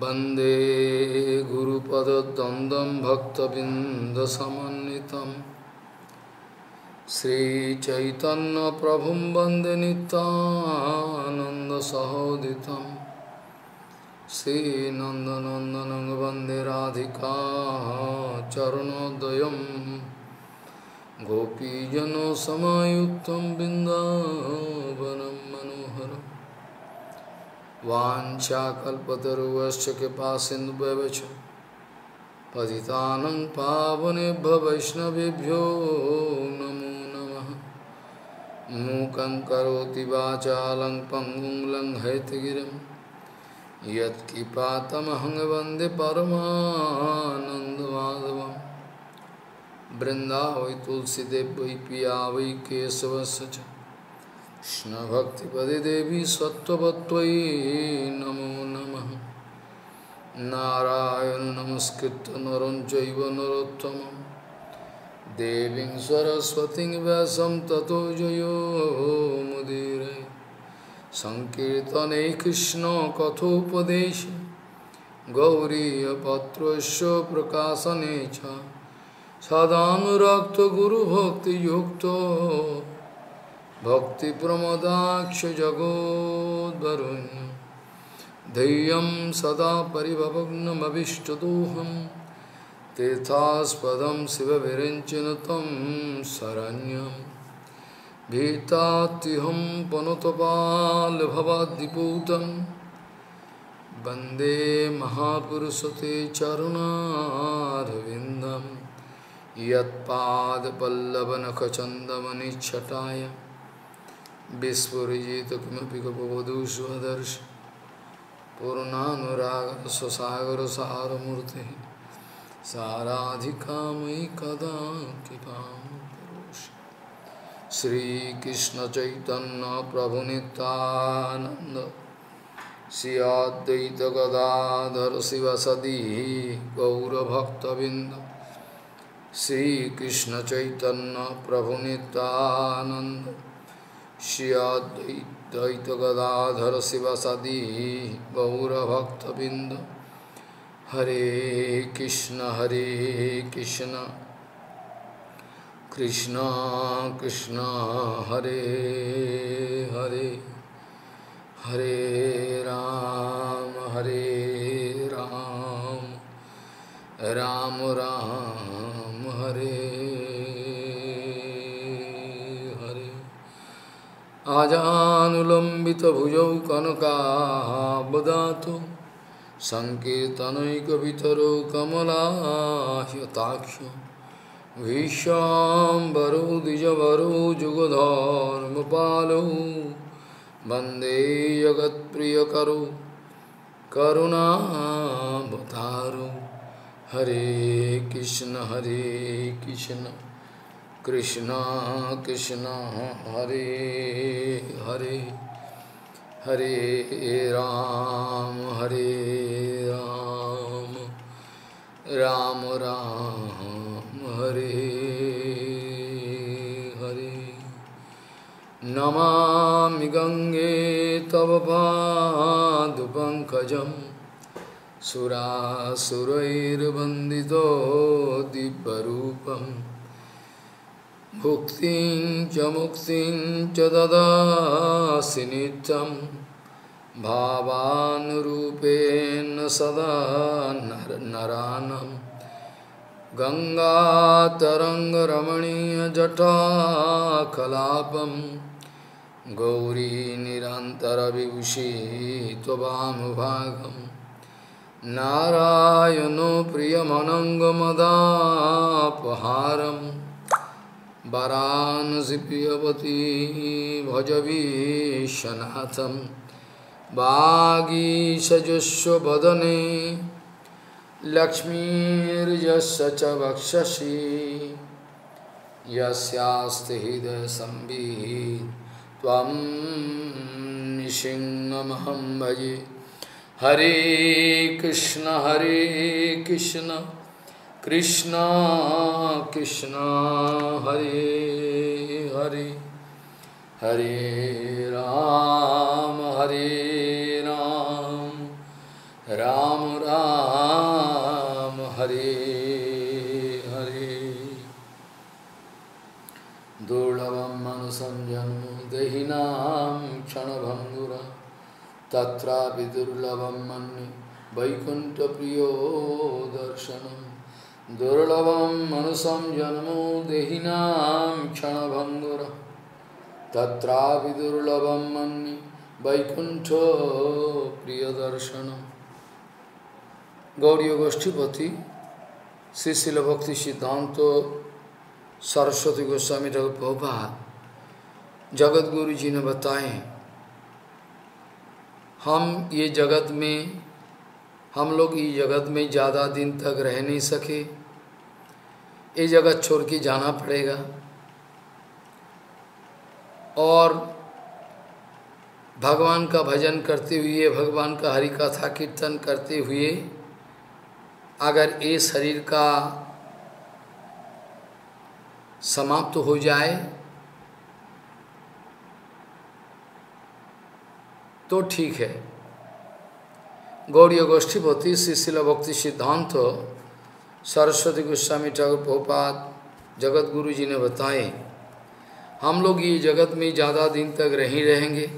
वंदे गुरुपदद्वन्द्वं भक्तबिन्दसमन्वितं। श्रीचैतन्यप्रभुं वंदे नितानन्दसहोदितं श्रीनन्दनन्दनं वंदे राधिका चरणोदयं। गोपीजनसमायुक्तं बिन्दावनं मनोहरम् वाञ्छाकल्पतरुवश्च कृपा सिन्धुभ्यवच। पतितानं पावनेभ्य वैष्णवेभ्यो नमो नमः। मूकं करोति वाचालं पङ्गुं लङ्घयतगिरिं यत्किपातमहं वंदे वृन्दावै तुलसीदेव वै पिया वै केशवस्य कृष्णभक्तिपदे देवी सत्त्ववत्त्वयि नमो नमः। नारायण नमस्कृत्य नरं चैव नरोत्तमं। देवीं सरस्वतीं व्यासं ततो जयो मुदीरे। सङ्कीर्तने कृष्णकथोपदेशे गौरीयपत्रस्य प्रकाशने च। सदानुरक्तगुरुभक्तियुक्तो भक्तिप्रमदाक्षजगोद्वरुण्य धैर्यं सदा परिभवग्नमभिष्टदोहं। तीर्थास्पदं शिवविरञ्चन तं शरण्यं। भीतात्युहं पनुतपालभवाद्दिपूतं वंदे महापुरुषते चरुणारविन्दं। यत्पादपल्लवनखचन्दमनिच्छटाय। विस्फुजित किमपि गपवधू स्वदर्श पूर्णानुरागर स्वसागर सारमूर्ति साराधिका मयि कदा कृपा श्रीकृष्ण चैतन्य प्रभु नित्यानंद श्रियाद्वैत गदाधर शिवसदी गौरभक्तबिंद श्रीकृष्ण चैतन्य प्रभु श्रियाद्वैत गदाधर शिवसदी गौरभक्तबिंद हरे कृष्ण हरे कृष्ण। कृष्ण कृष्ण, हरे हरे। हरे राम हरे राम। राम राम। आजानुलम्बितभुजौ कनकावदातु सङ्कीर्तनैकवितरो कमलाह्यताक्ष भीष्वाम्बरो द्विजवरो जुगधर्मपालो। वंदे जगत्प्रियकरो करुणावतारो। हरे कृष्ण हरे कृष्ण। कृष्ण कृष्ण, हरे हरे हरे राम हरे राम राम राम, हरे हरे। नमामि गङ्गे तव पादुपङ्कजं सुरासुरैर्वन्दितो दिव्यरूपम्। भुक्तिं च मुक्तिं च ददासि नित्यं भावानुरूपेण सदा नर नरानं। गङ्गातरङ्गरमणीयजटाकलापं गौरी निरन्तरविभूषी त्ववामुभागं नारायणो प्रियमनङ्गमदापहारम् वरानसीप्रियवती भजवीशनाथं वागीशजस्वदने लक्ष्मीर्यस्य च वक्षसि यस्यास्ति हृदयसंवित् त्वं निसिंहमहं भजे। हरे कृष्ण हरे कृष्ण। कृष्ण कृष्ण, हरे हरे। हरे राम हरे राम। राम राम, हरे हरे। दुर्लभं मनसं जन्म देहिनां क्षणभङ्गुर। तत्रापि दुर्लभं मन्ये। वैकुण्ठप्रियो दर्शनं दुर्लभं मनसं जन्मो देहिनां क्षणभङ्गुर। तत्रापि दुर्लभं मन्ये वैकुंठ प्रिय दर्शन गौरी गोष्ठीपति श्री शिल भक्ति सिद्धांत सरस्वती गोस्वामी प्रभुपाद जगत गुरु जी ने बताए, हम ये जगत में हम लोग इस जगत में ज़्यादा दिन तक रह नहीं सके। ये जगत छोड़ के जाना पड़ेगा। और भगवान का भजन करते हुए, भगवान का हरि कथा कीर्तन करते हुए, अगर ये शरीर का समाप्त हो जाए तो ठीक है। गौरी गोष्ठीपति श्री भक्ति सिद्धांत, सरस्वती गोस्वामी ठाकुर भोपात जगत गुरु जी ने बताए, हम लोग ये जगत में ज़्यादा दिन तक नहीं रहेंगे।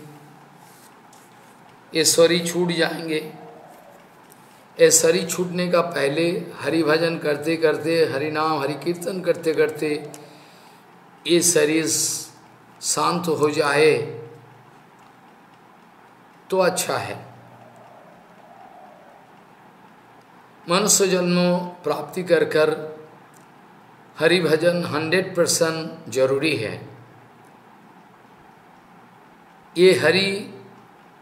ये शरीर छूट जाएँगे। ये शरीर छूटने का पहले हरि भजन करते करते, हरि नाम, हरि कीर्तन करते करते ये शरीर शांत हो जाए तो अच्छा है। मनुष्य जन्म प्राप्ति कर कर हरि भजन हंड्रेड परसेंट ज़रूरी है। ये हरि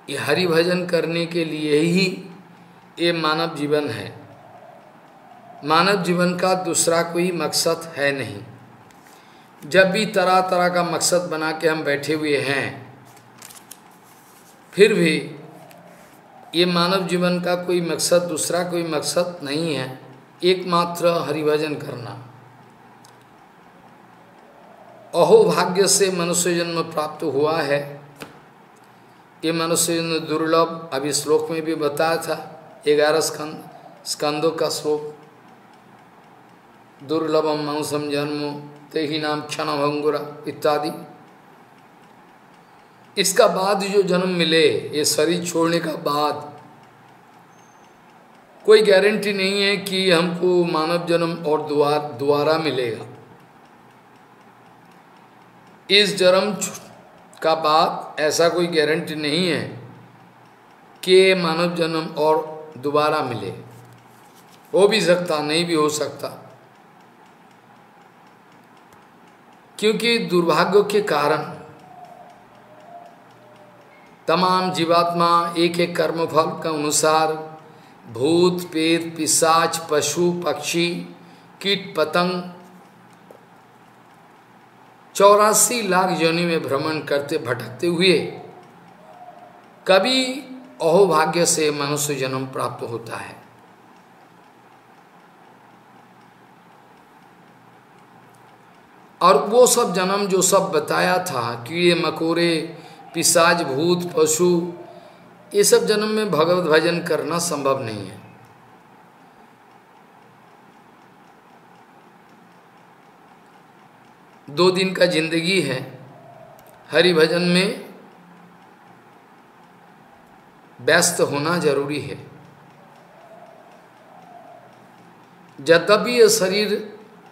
ये हरि भजन करने के लिए ही ये मानव जीवन है। मानव जीवन का दूसरा कोई मकसद है नहीं। जब भी तरह तरह का मकसद बना के हम बैठे हुए हैं, फिर भी ये मानव जीवन का कोई मकसद, दूसरा कोई मकसद नहीं है। एकमात्र हरिभजन करना। अहो भाग्य से मनुष्य जन्म प्राप्त हुआ है। ये मनुष्य जन्म दुर्लभ, अभी श्लोक में भी बताया था, ग्यारह स्कंद, स्कंदों का श्लोक। दुर्लभम मनुष्यम जन्म ते ही नाम क्षण भंगुरा इत्यादि। इसका बाद जो जन्म मिले, ये शरीर छोड़ने का बाद, कोई गारंटी नहीं है कि हमको मानव जन्म और द्वार, द्वारा मिलेगा। इस जन्म का बाद ऐसा कोई गारंटी नहीं है कि मानव जन्म और दोबारा मिले। हो भी सकता, नहीं भी हो सकता। क्योंकि दुर्भाग्य के कारण तमाम जीवात्मा एक एक कर्मफल के अनुसार, भूत पेट पिशाच पशु, पक्षी, कीट, पतंग, चौरासी लाख योनि में भ्रमण करते भटकते हुए, कभी अहोभाग्य से मनुष्य जन्म प्राप्त होता है। और वो सब जन्म जो सब बताया था कीड़े मकोड़े पिसाज भूत, पशु, ये सब जन्म में भगवत भजन करना संभव नहीं है। दो दिन का ज़िंदगी है। हरि भजन में व्यस्त होना ज़रूरी है। यद्यपि यह शरीर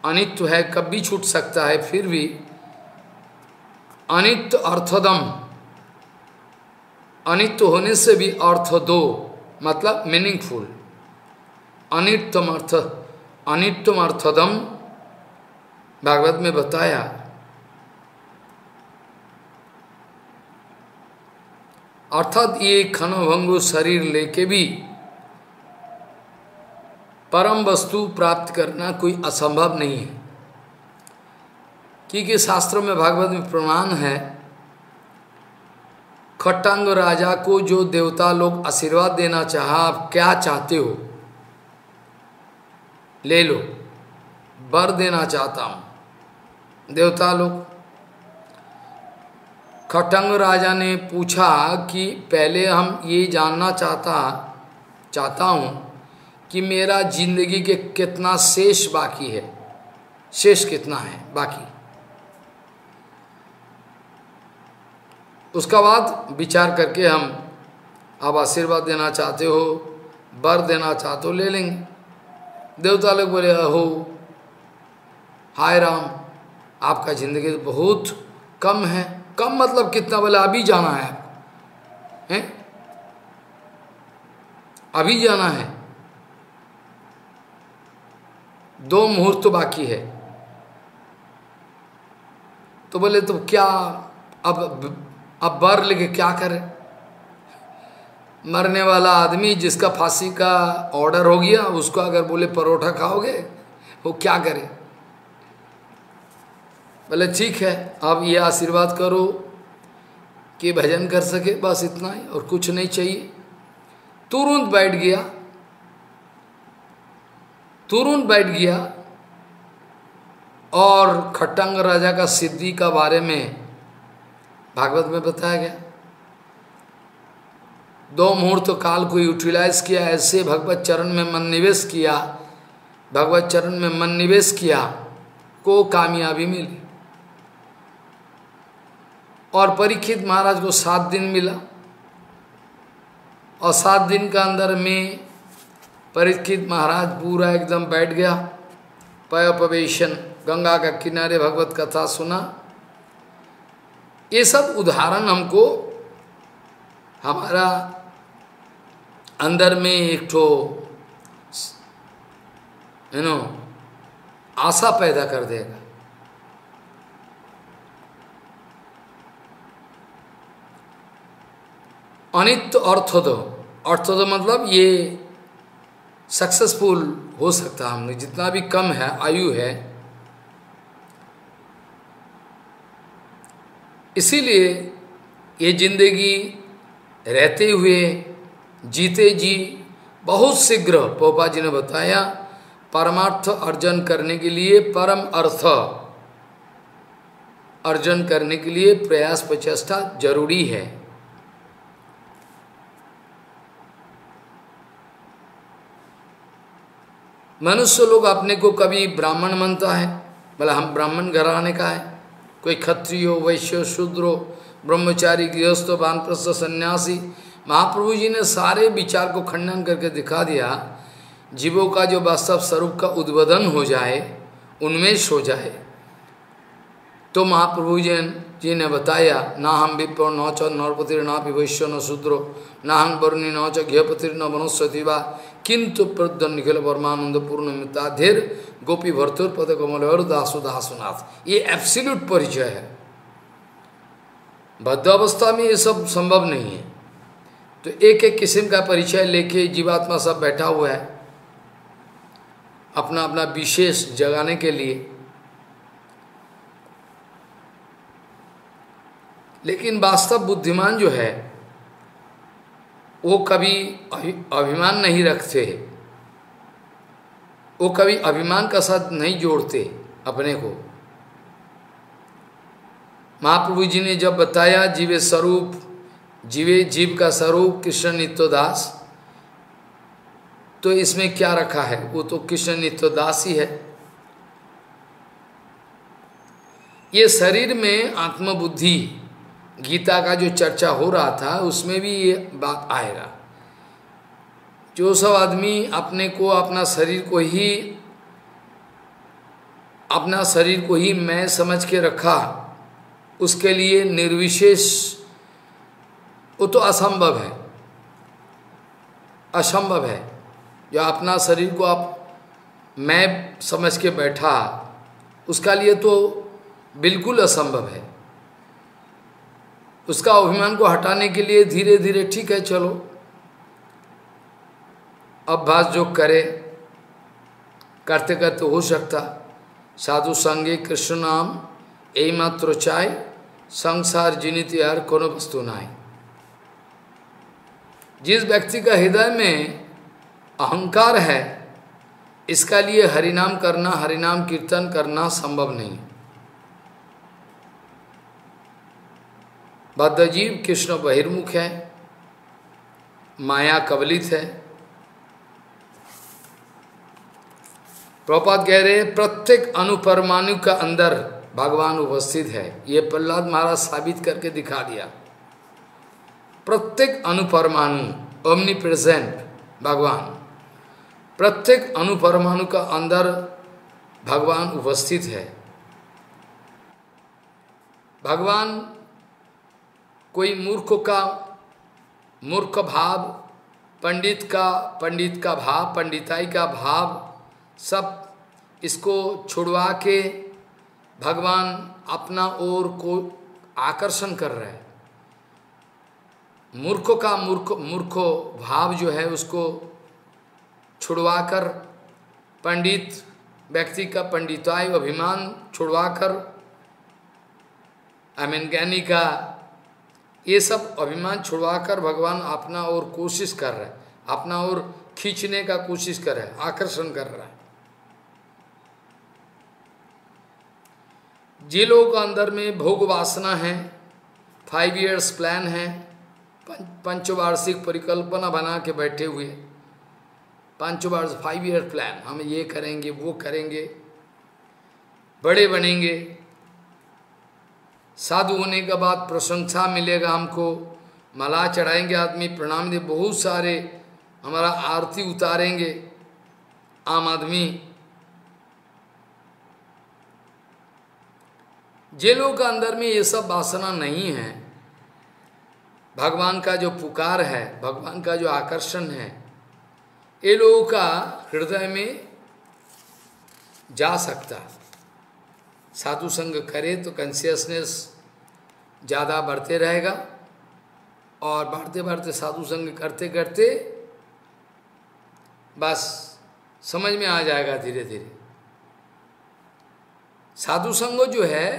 अनित्य है कब भी छूट सकता है, फिर भी अनित्य अर्थदम अनित्य होने से भी अर्थ दो मतलब मीनिंगफुल अनित्यम अर्थ, अनित्यम अर्थदम, भागवत में बताया। अर्थात ये खनभंगु शरीर लेके भी परम वस्तु प्राप्त करना कोई असंभव नहीं है। क्योंकि शास्त्रों में भागवत में प्रमाण है खट्टांग राजा को जो देवता लोग आशीर्वाद देना चाहा, आप क्या चाहते हो? ले लो, बर देना चाहता हूँ। देवता लोग खटंग राजा ने पूछा कि पहले हम ये जानना चाहता चाहता हूँ कि मेरा ज़िंदगी के कितना शेष बाकी है, शेष कितना है, बाकी। उसका बाद विचार करके हम आप आशीर्वाद देना चाहते हो वर देना चाहते हो, ले लेंगे। देवता लोग बोले, अहो, हाय राम, आपका ज़िंदगी बहुत कम है। कम मतलब कितना? बोले, अभी जाना है हैं? अभी जाना है। दो मुहूर्त तो बाकी है। तो बोले तो क्या अब अब बर लेके क्या करे? मरने वाला आदमी जिसका फांसी का ऑर्डर हो गया, उसको अगर बोले परोठा खाओगे, वो क्या करे? बोले, ठीक है अब ये आशीर्वाद करो कि भजन कर सके, बस इतना ही, और कुछ नहीं चाहिए। तुरंत बैठ गया। तुरंत बैठ गया और खट्टांग राजा का सिद्धि का बारे में भागवत में बताया गया। दो मुहूर्त काल को यूटिलाइज किया, ऐसे भगवत चरण में मन निवेश किया, भगवत चरण में मन निवेश किया, को कामयाबी मिली। और परीक्षित महाराज को सात दिन मिला। और सात दिन का अंदर में परीक्षित महाराज पूरा एकदम बैठ गया। पयोपवेशन, गंगा का किनारे भगवत कथा सुना। ये सब उदाहरण हमको हमारा अंदर में एक ठो यू नो आशा पैदा कर देगा। अनित्य अर्थोद। अर्थोद मतलब ये सक्सेसफुल हो सकता हमने। जितना भी कम है, आयु है इसीलिए ये ज़िंदगी रहते हुए, जीते जी, बहुत शीघ्र पोपा जी ने बताया, परमार्थ अर्जन करने के लिए परम अर्थ। अर्जन करने के लिए प्रयास प्रचेष्टा ज़रूरी है। मनुष्य लोग अपने को कभी ब्राह्मण मानता है बोला हम ब्राह्मण घराने का है। कोई क्षत्रिय, वैश्य, शूद्रो, ब्रह्मचारी, गृहस्थ, वानप्रस्थ, सन्यासी महाप्रभु जी ने सारे विचार को खंडन करके दिखा दिया। जीवों का जो वास्तव स्वरूप का उद्बोधन हो जाए, उन्मेष हो जाए। तो महाप्रभु जी जी ने बताया, ना हम विप्र, न च नरपतिर, ना वैश्य न शूद्रो, ना हम वरुणी न च घ्यपतिर न वनस्वती वा किंतु प्रद्य निखिल वर्मानंद पूर्ण मिताधीर गोपी भर्तुर पद कमल और दासु दासुनाथ। ये एब्सिल्यूट परिचय है। बद्ध अवस्था में ये सब संभव नहीं है। तो एक एक किस्म का परिचय लेके जीवात्मा सब बैठा हुआ है। अपना अपना विशेष जगाने के लिए। लेकिन वास्तव बुद्धिमान जो है वो कभी अभिमान नहीं रखते। वो कभी अभिमान का साथ नहीं जोड़ते अपने को। महाप्रभु जी ने जब बताया, जीवे स्वरूप, जीवे जीव का स्वरूप, कृष्ण नित्योदास तो इसमें क्या रखा है? वो तो कृष्ण नित्योदास ही है। ये शरीर में आत्मबुद्धि गीता का जो चर्चा हो रहा था, उसमें भी ये बात आएगा। जो सब आदमी अपने को, अपना शरीर को ही, अपना शरीर को ही मैं समझ के रखा, उसके लिए निर्विशेष, वो तो असंभव है। असंभव है। जो अपना शरीर को आप मैं समझ के बैठा, उसका लिए तो बिल्कुल असंभव है। उसका अभिमान को हटाने के लिए धीरे धीरे ठीक है, चलो। अभ्यास जो करे करते करते हो सकता। साधु संगे कृष्ण नाम यही मात्र चाय, संसार जिनित यार कोनो वस्तु नाई। जिस व्यक्ति का हृदय में अहंकार है, इसका लिए हरिनाम करना, हरिनाम कीर्तन करना संभव नहीं। बद्धजीव कृष्ण बहिर्मुख है, माया कवलित है। प्रपात कह रहे प्रत्येक अनुपरमाणु का अंदर भगवान उपस्थित है। ये प्रहलाद महाराज साबित करके दिखा दिया। प्रत्येक अनुपरमाणु ओमनी प्रेजेंट भगवान, प्रत्येक अनुपरमाणु का अंदर भगवान उपस्थित है। भगवान कोई मूर्ख का, मूर्ख भाव, पंडित का पंडित का भाव, पंडिताई का भाव, सब इसको छुड़वा के भगवान अपना ओर को आकर्षण कर रहे हैं। मूर्ख का मूर्ख, मूर्खो भाव जो है उसको छुड़वाकर पंडित, व्यक्ति का पंडिताई अभिमान छुड़वाकर आई मीन ज्ञानी का ये सब अभिमान छुड़वाकर भगवान अपना और कोशिश कर रहे हैं। अपना और खींचने का कोशिश कर रहे हैं, आकर्षण कर रहा है। जे लोग अंदर में भोग वासना है फाइव इयर्स प्लान है पंचवार्षिक परिकल्पना बना के बैठे हुए। पाँच वर्ष फाइव ईयर प्लान हम ये करेंगे, वो करेंगे। बड़े बनेंगे। साधु होने के बाद प्रशंसा मिलेगा हमको। मला चढ़ाएँगे आदमी, प्रणाम दे, बहुत सारे हमारा आरती उतारेंगे। आम आदमी। जे लोग का अंदर में ये सब वासना नहीं है। भगवान का जो पुकार है, भगवान का जो आकर्षण है, ये लोगों का हृदय में जा सकता। साधु संग करे तो कंसियसनेस ज़्यादा बढ़ते रहेगा और बढ़ते बढ़ते साधु संग करते करते बस समझ में आ जाएगा धीरे धीरे। साधु संग जो है,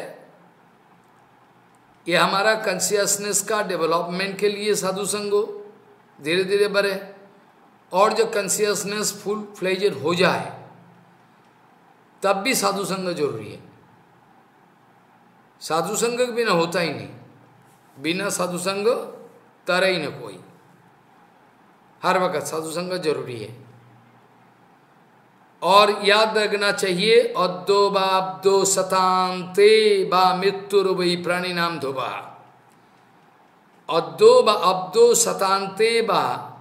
ये हमारा कंसियसनेस का डेवलपमेंट के लिए साधु संगो धीरे धीरे बढ़े और जो कंसियसनेस फुल फ्लेजर हो जाए, तब भी साधु संग ज़रूरी है। साधु संग बिना होता ही नहीं। बिना साधु संग तरह ही न कोई। हर वक्त साधु संग ज़रूरी है। और याद रखना चाहिए, अद्दो बाब्दो सतांते बा मृत्यु वही प्राणी नाम धोबा अद्दो बा अब्दो सतांते बा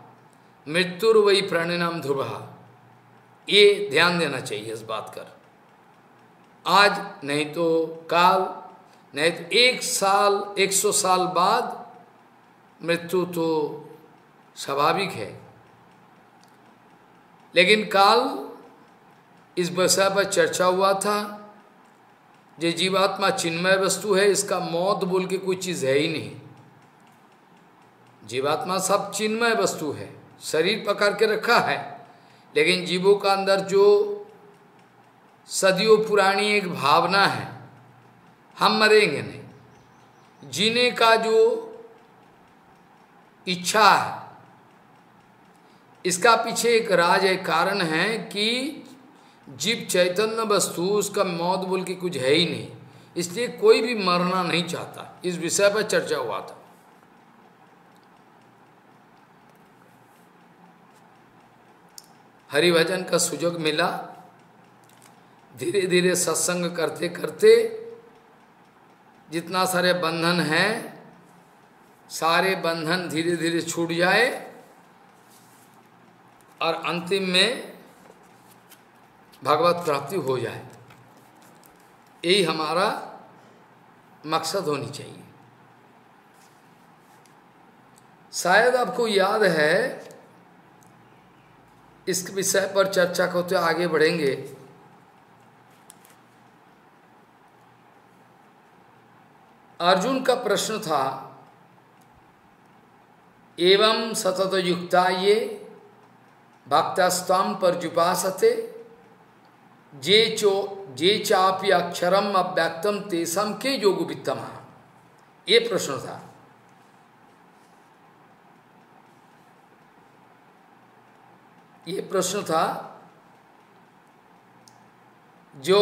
मृत्युर वही प्राणिनाम ध्रुव ये ध्यान देना चाहिए इस बात कर आज नहीं तो काल नहीं तो एक साल, एक सौ साल बाद मृत्यु तो स्वाभाविक है। लेकिन काल इस विषय पर चर्चा हुआ था। जो जीवात्मा चिन्मय वस्तु है, इसका मौत बोल के कोई चीज़ है ही नहीं। जीवात्मा सब चिन्मय वस्तु है, शरीर पकड़ के रखा है। लेकिन जीवों का अंदर जो सदियों पुरानी एक भावना है हम मरेंगे नहीं। जीने का जो इच्छा है, इसका पीछे एक राज, एक कारण है कि जीव चैतन्य वस्तु, उसका मौत बोल के कुछ है ही नहीं। इसलिए कोई भी मरना नहीं चाहता। इस विषय पर चर्चा हुआ था। हरिभजन का सुजोग मिला। धीरे धीरे सत्संग करते करते जितना सारे बंधन हैं, सारे बंधन धीरे धीरे छूट जाए, और अंतिम में भगवत प्राप्ति हो जाए। यही हमारा मकसद होनी चाहिए। शायद आपको याद है, इस विषय पर चर्चा करते आगे बढ़ेंगे। अर्जुन का प्रश्न था, एवं सतत युक्ता ये भक्तस्तम पर जुपासते, जे चो, जे चापी अक्षरम अव्यक्तम तेसम के योग वित्तम ये प्रश्न था। ये प्रश्न था, जो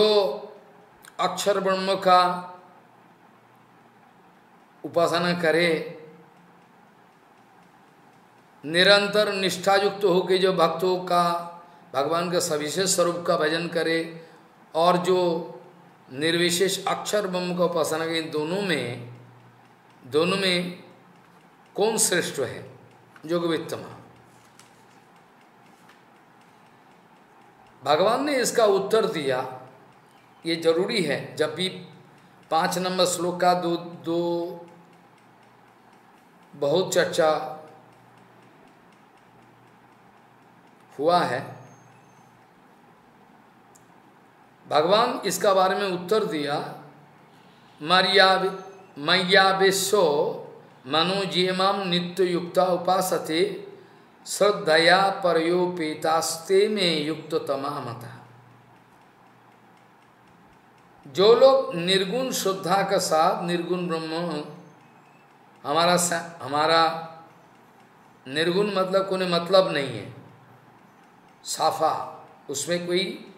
अक्षर ब्रह्म का उपासना करे। निरंतर निष्ठा निष्ठायुक्त होकर जो भक्तों का, भगवान के सविशेष स्वरूप का भजन करे और जो निर्विशेष अक्षर ब्रह्म का उपासना करे, इन दोनों में दोनों में कौन श्रेष्ठ है? योगवित्तमा भगवान ने इसका उत्तर दिया, ये ज़रूरी है। जब भी पाँच नंबर श्लोक का दो दो बहुत चर्चा हुआ है। भगवान इसका बारे में उत्तर दिया मरिया मैयावेशो मनोजेमाम नित्य युक्ता उपासते, श्रद्धया परयोपेतास्ते में युक्त तमामता जो लोग निर्गुण श्रद्धा का साथ, निर्गुण ब्रह्म हमारा हमारा निर्गुण मतलब कोई मतलब नहीं है। साफा उसमें कोई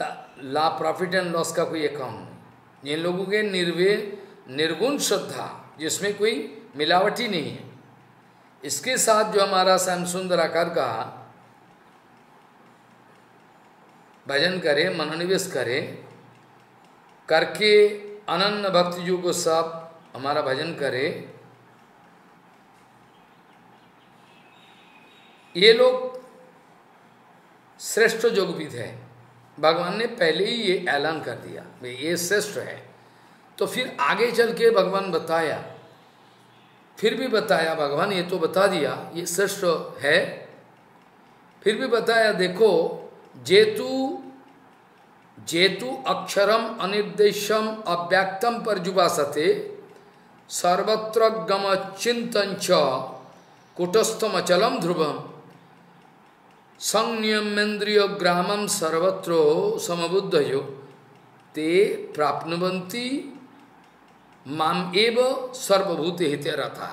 ला, ला प्रॉफिट एंड लॉस का कोई अकाउंट नहीं। जिन लोगों के निर्वे निर्गुण श्रद्धा जिसमें कोई मिलावटी नहीं है। इसके साथ जो हमारा श्याम सुंदर आकार का भजन करे मनोनिवेश करे करके अनन्न भक्ति को सब हमारा भजन करे। ये लोग श्रेष्ठ योगविद है। भगवान ने पहले ही ये ऐलान कर दिया भाई ये श्रेष्ठ है। तो फिर आगे चल के भगवान बताया। फिर भी बताया, भगवान ये तो बता दिया, ये श्रेष्ठ है। फिर भी बताया, देखो, जेतु जेतु अक्षरम अनिर्देशम अव्यक्तम पर जुबासते सर्वत्र गम चिंतन कुटस्थम अचलम ध्रुवम। संयमेन्द्रिय ग्रामम सर्वत्र समबुद्ध ते प्राप्नुवंती माम एव सर्वभूत हित रथा।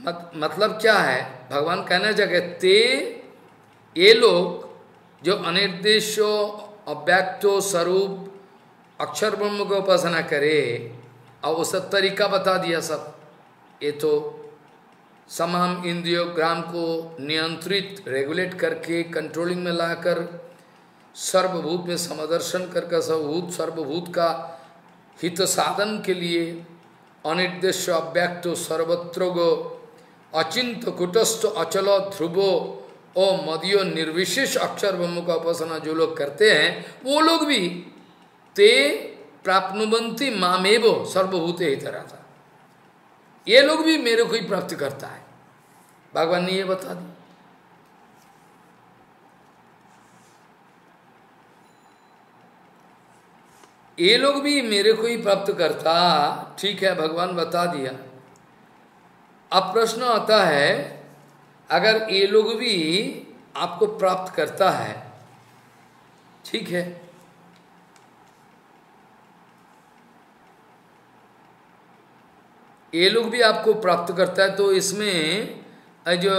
मत, मतलब क्या है? भगवान कहना जगह ते ये लोग जो अनिर्देश अव्यक्तो स्वरूप अक्षर ब्रह्म को उपासना करे और वो सब तरीका बता दिया सब। ये तो समाम इंद्रियो ग्राम को नियंत्रित रेगुलेट करके कंट्रोलिंग में लाकर, सर्वभूत में समदर्शन करके, सर्वभूत सर्वभूत का हित साधन के लिए अनिर्देश अव्यक्त सर्वत्र गो, अचिंत कुटस्थ अचल ध्रुवो ओ मदियो निर्विशेष अक्षर ब्रह्म का उपासना जो लोग करते हैं, वो लोग भी ते प्राप्नुबंती मामेव सर्वभूत ही तरह था ये लोग भी मेरे को ही प्राप्त करता है। भगवान ने ये बता दी ये लोग भी मेरे को ही प्राप्त करता, ठीक है, भगवान बता दिया। अब प्रश्न आता है अगर ये लोग भी आपको प्राप्त करता है, ठीक है? ये लोग भी आपको प्राप्त करता है तो इसमें जो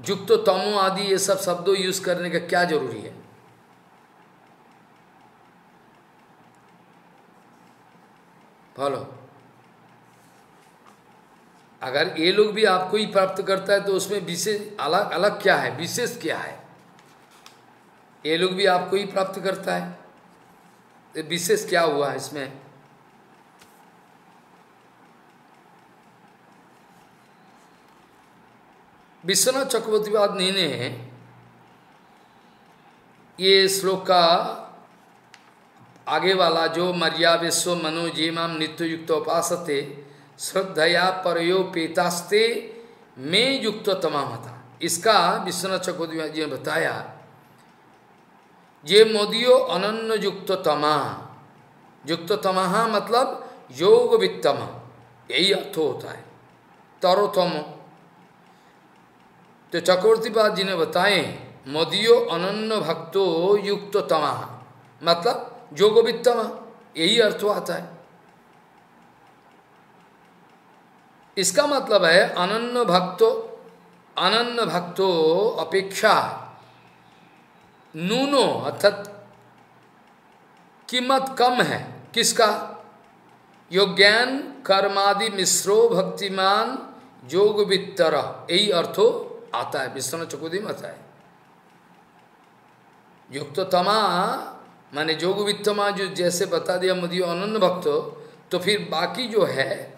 जुक्त तमो आदि ये सब शब्दों यूज़ करने का क्या ज़रूरी है? फॉलो। अगर ये लोग भी आपको ही प्राप्त करता है तो उसमें विशेष अलग अलग क्या है? विशेष क्या है? ये लोग भी आपको ही प्राप्त करता है। तो विशेष क्या हुआ है इसमें? विश्वनाथ चक्रवर्तीवाद ने ये श्लोक का आगे वाला जो मर्या विश्व मनोजीमाम नित्य युक्त उपासते श्रद्धया परयो पेतास्ते, में युक्त तमामता इसका विश्वनाथ चकोदी जी ने बताया, ये मोदियो अनन्न युक्त तमा युक्त तमहा मतलब योग वित्तम यही अर्थ होता है। तरोतम। तो चक्रवर्तीपाद जी ने बताए, मोदियो अनन्न भक्तो युक्त तमा मतलब जोगवित्तम यही अर्थ आता है। इसका मतलब है अनन्न भक्तो अनन्न भक्तो अपेक्षा, नूनो अर्थात कीमत कम है। किसका? यो ज्ञान कर्मादि मिश्रो भक्तिमान जोग वित्तर यही अर्थो आता है विश्वनाथ चकोदी में आता है। युक्ततमा, माने योग वित्तमा जो जैसे बता दिया मुझे अनन्न भक्त तो फिर बाकी जो है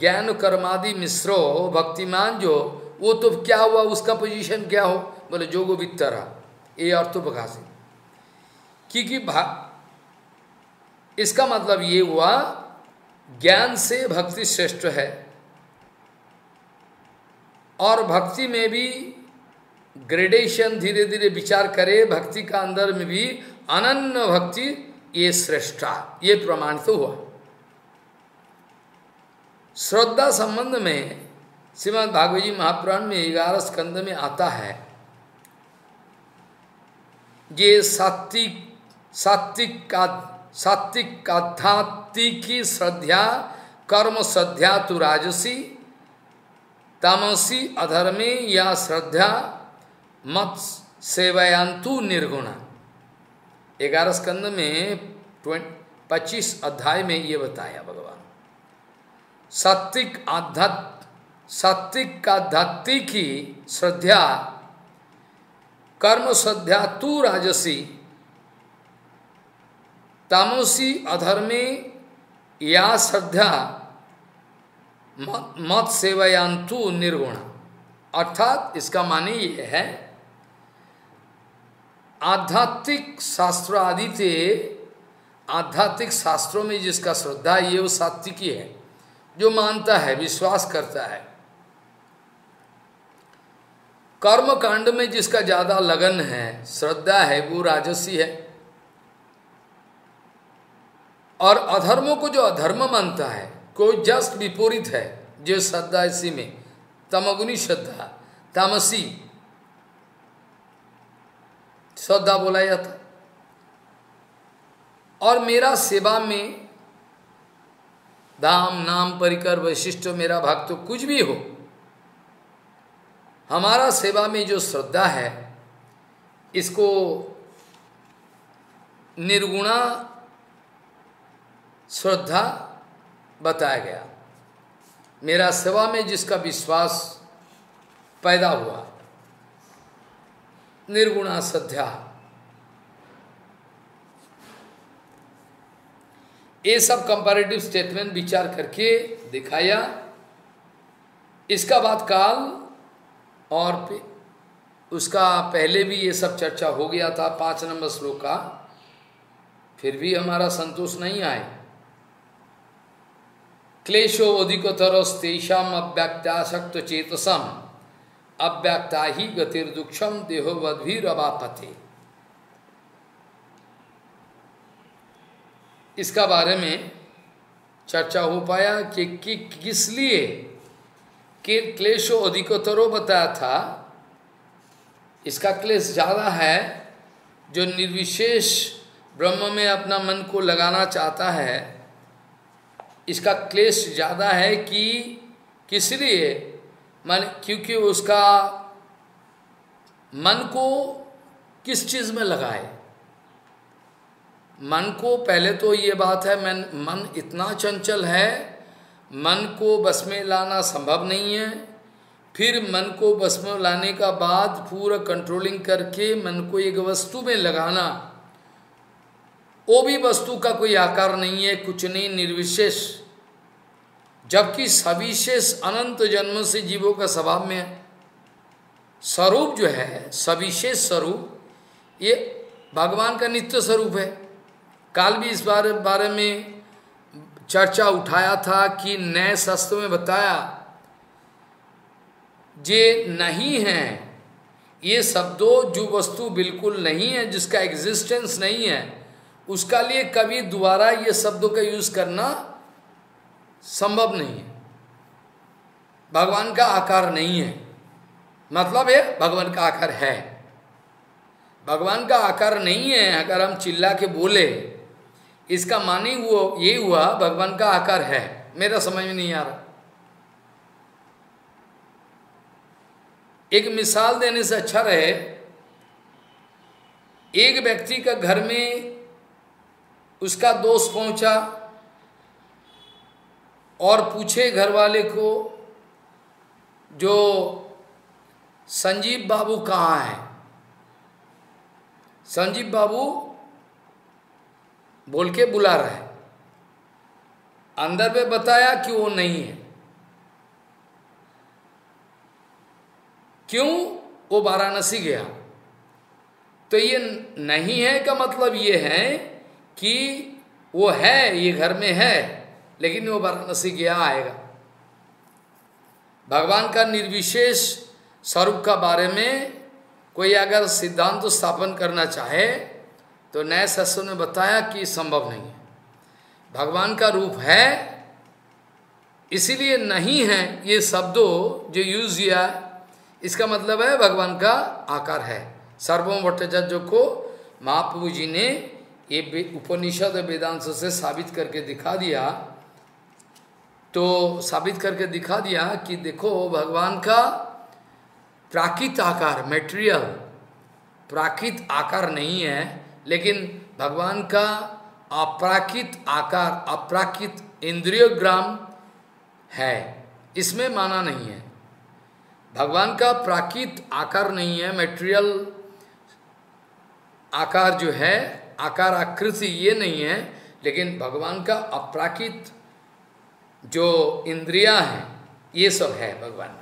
ज्ञान कर्मादि मिश्रो भक्तिमान जो, वो तो क्या हुआ, उसका पोजीशन क्या हो? बोले, जोग वित्तरा। ये अर्थ प्रकाशित क्योंकि इसका मतलब ये हुआ, ज्ञान से भक्ति श्रेष्ठ है। और भक्ति में भी ग्रेडेशन धीरे धीरे विचार करे, भक्ति का अंदर में भी अनन्य भक्ति ये श्रेष्ठा, ये प्रमाण तो हुआ। श्रद्धा संबंध में श्रीमद भागवत जी महापुराण में ग्यारह स्कंद में आता है। ये सात्विक सात्विक का, सात्विक आध्यात्मिकी श्रद्धा, कर्म श्रद्धा तु राजसी, तामसी अधर्मे या श्रद्धा मत सेवयांतु निर्गुणा। ग्यारह स्कंद में पच्चीस अध्याय में ये बताया भगवान। सात्विक आध्यात्म सात्विक आध्यात्मिक की श्रद्धा, कर्म श्रद्धा तू राजसी। तामसी अधर्मे या श्रद्धा, मत सेवयांतु निर्गुण। अर्थात इसका माने ये है, आध्यात्मिक शास्त्र आदि से आध्यात्मिक शास्त्रों में जिसका श्रद्धा ये वो सात्विकी है। जो मानता है, विश्वास करता है। कर्म कांड में जिसका ज़्यादा लगन है, श्रद्धा है, वो राजसी है। और अधर्मों को जो अधर्म मानता है, कोई जस्ट विपरीत है, जो श्रद्धा इसी में तमगुनी श्रद्धा, तामसी। श्रद्धा बोला जाता। और मेरा सेवा में धाम नाम परिकर वैशिष्ट मेरा भक्त तो कुछ भी हो। हमारा सेवा में जो श्रद्धा है, इसको निर्गुणा श्रद्धा बताया गया। मेरा सेवा में जिसका विश्वास पैदा हुआ, निर्गुणा श्रद्धा। ये सब कंपैरेटिव स्टेटमेंट विचार करके दिखाया। इसका बाद काल और उसका पहले भी ये सब चर्चा हो गया था पाँच नंबर श्लोक का, फिर भी हमारा संतोष नहीं आए क्लेशो अधिकतरस्तेषाम अव्यक्ताशक्त चेतसम। अव्यक्ता ही गतिर्दुक्षम देहोवद्भीर अवापते इसका बारे में चर्चा हो पाया कि, कि किस लिए कि क्लेशो अधिकतरो बताया था। इसका क्लेश ज़्यादा है जो निर्विशेष ब्रह्म में अपना मन को लगाना चाहता है। इसका क्लेश ज़्यादा है कि किस लिए? मन क्योंकि उसका मन को किस चीज़ में लगाए? मन को पहले तो ये बात है मन मन इतना चंचल है, मन को बस में लाना संभव नहीं है। फिर मन को बस में लाने का बाद पूरा कंट्रोलिंग करके मन को एक वस्तु में लगाना। वो भी वस्तु का कोई आकार नहीं है, कुछ नहीं, निर्विशेष। जबकि सविशेष अनंत जन्म से जीवों का स्वभाव में है। स्वरूप जो है, सविशेष स्वरूप, ये भगवान का नित्य स्वरूप है। काल भी इस बारे बारे में चर्चा उठाया था कि नए शस्त्र में बताया, जे नहीं है, ये शब्दों, जो वस्तु बिल्कुल नहीं है, जिसका एग्जिस्टेंस नहीं है, उसका लिए कभी दोबारा ये शब्दों का यूज़ करना संभव नहीं है। भगवान का आकार नहीं है। मतलब है, भगवान का आकार है। भगवान का आकार नहीं है, अगर हम चिल्ला के बोले इसका मानी वो, ये हुआ, भगवान का आकार है। मेरा समझ में नहीं आ रहा। एक मिसाल देने से अच्छा रहे, एक व्यक्ति का घर में उसका दोस्त पहुँचा और पूछे घर वाले को, जो संजीव बाबू कहाँ है? संजीव बाबू बोल के बुला रहा है। अंदर में बताया कि वो नहीं है। क्यों? वो वाराणसी गया। तो ये नहीं है का मतलब ये है कि वो है, ये घर में है, लेकिन वो वाराणसी गया आएगा। भगवान का निर्विशेष स्वरूप का बारे में कोई अगर सिद्धांत स्थापन करना चाहे तो नए शास्त्रों ने बताया कि संभव नहीं है। भगवान का रूप है, इसीलिए नहीं है ये शब्दों जो यूज़ किया, इसका मतलब है भगवान का आकार है। सर्वम भट्टाचार्य को महाप्रभु जी ने ये उपनिषद वेदांश से साबित करके दिखा दिया। तो साबित करके दिखा दिया कि देखो, भगवान का प्राकृत आकार मेटेरियल प्राकृत आकार नहीं है। लेकिन भगवान का अपराकृत आकार, अपराकृत इंद्रिय ग्राम है। इसमें माना नहीं है। भगवान का प्राकृत आकार नहीं है मेटेरियल आकार जो है, आकार आकृति ये नहीं है, लेकिन भगवान का अपराकृत जो इंद्रिया हैं, ये सब है भगवान।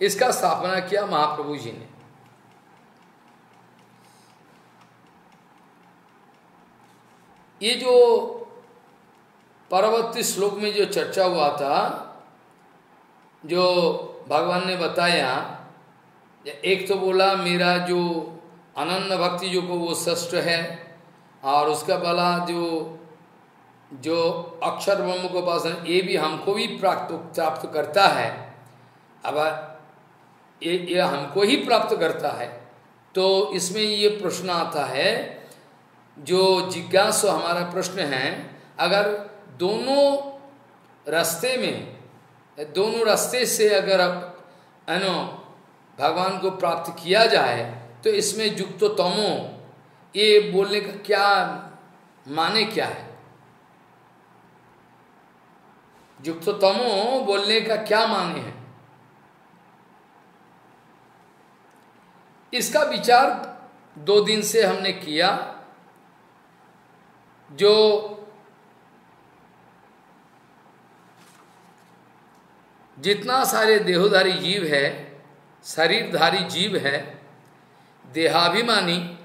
इसका स्थापना किया महाप्रभु जी ने। ये जो परवर्ती श्लोक में जो चर्चा हुआ था, जो भगवान ने बताया एक तो बोला, मेरा जो अनंत भक्ति जो को वो श्रेष्ठ है, और उसका बला जो जो अक्षर ब्रह्म को पास ये भी हमको भी प्राप्त प्राप्त करता है। अब ये ये हमको ही प्राप्त करता है। तो इसमें ये प्रश्न आता है जो जिज्ञास हमारा प्रश्न है, अगर दोनों रास्ते में, दोनों रास्ते से अगर अनो भगवान को प्राप्त किया जाए तो इसमें युक्त तमो ये बोलने का क्या माने क्या है? युक्त तमो बोलने का क्या माने है? इसका विचार दो दिन से हमने किया। जो जितना सारे देहोधारी जीव है, शरीरधारी जीव है, देहाभिमानी,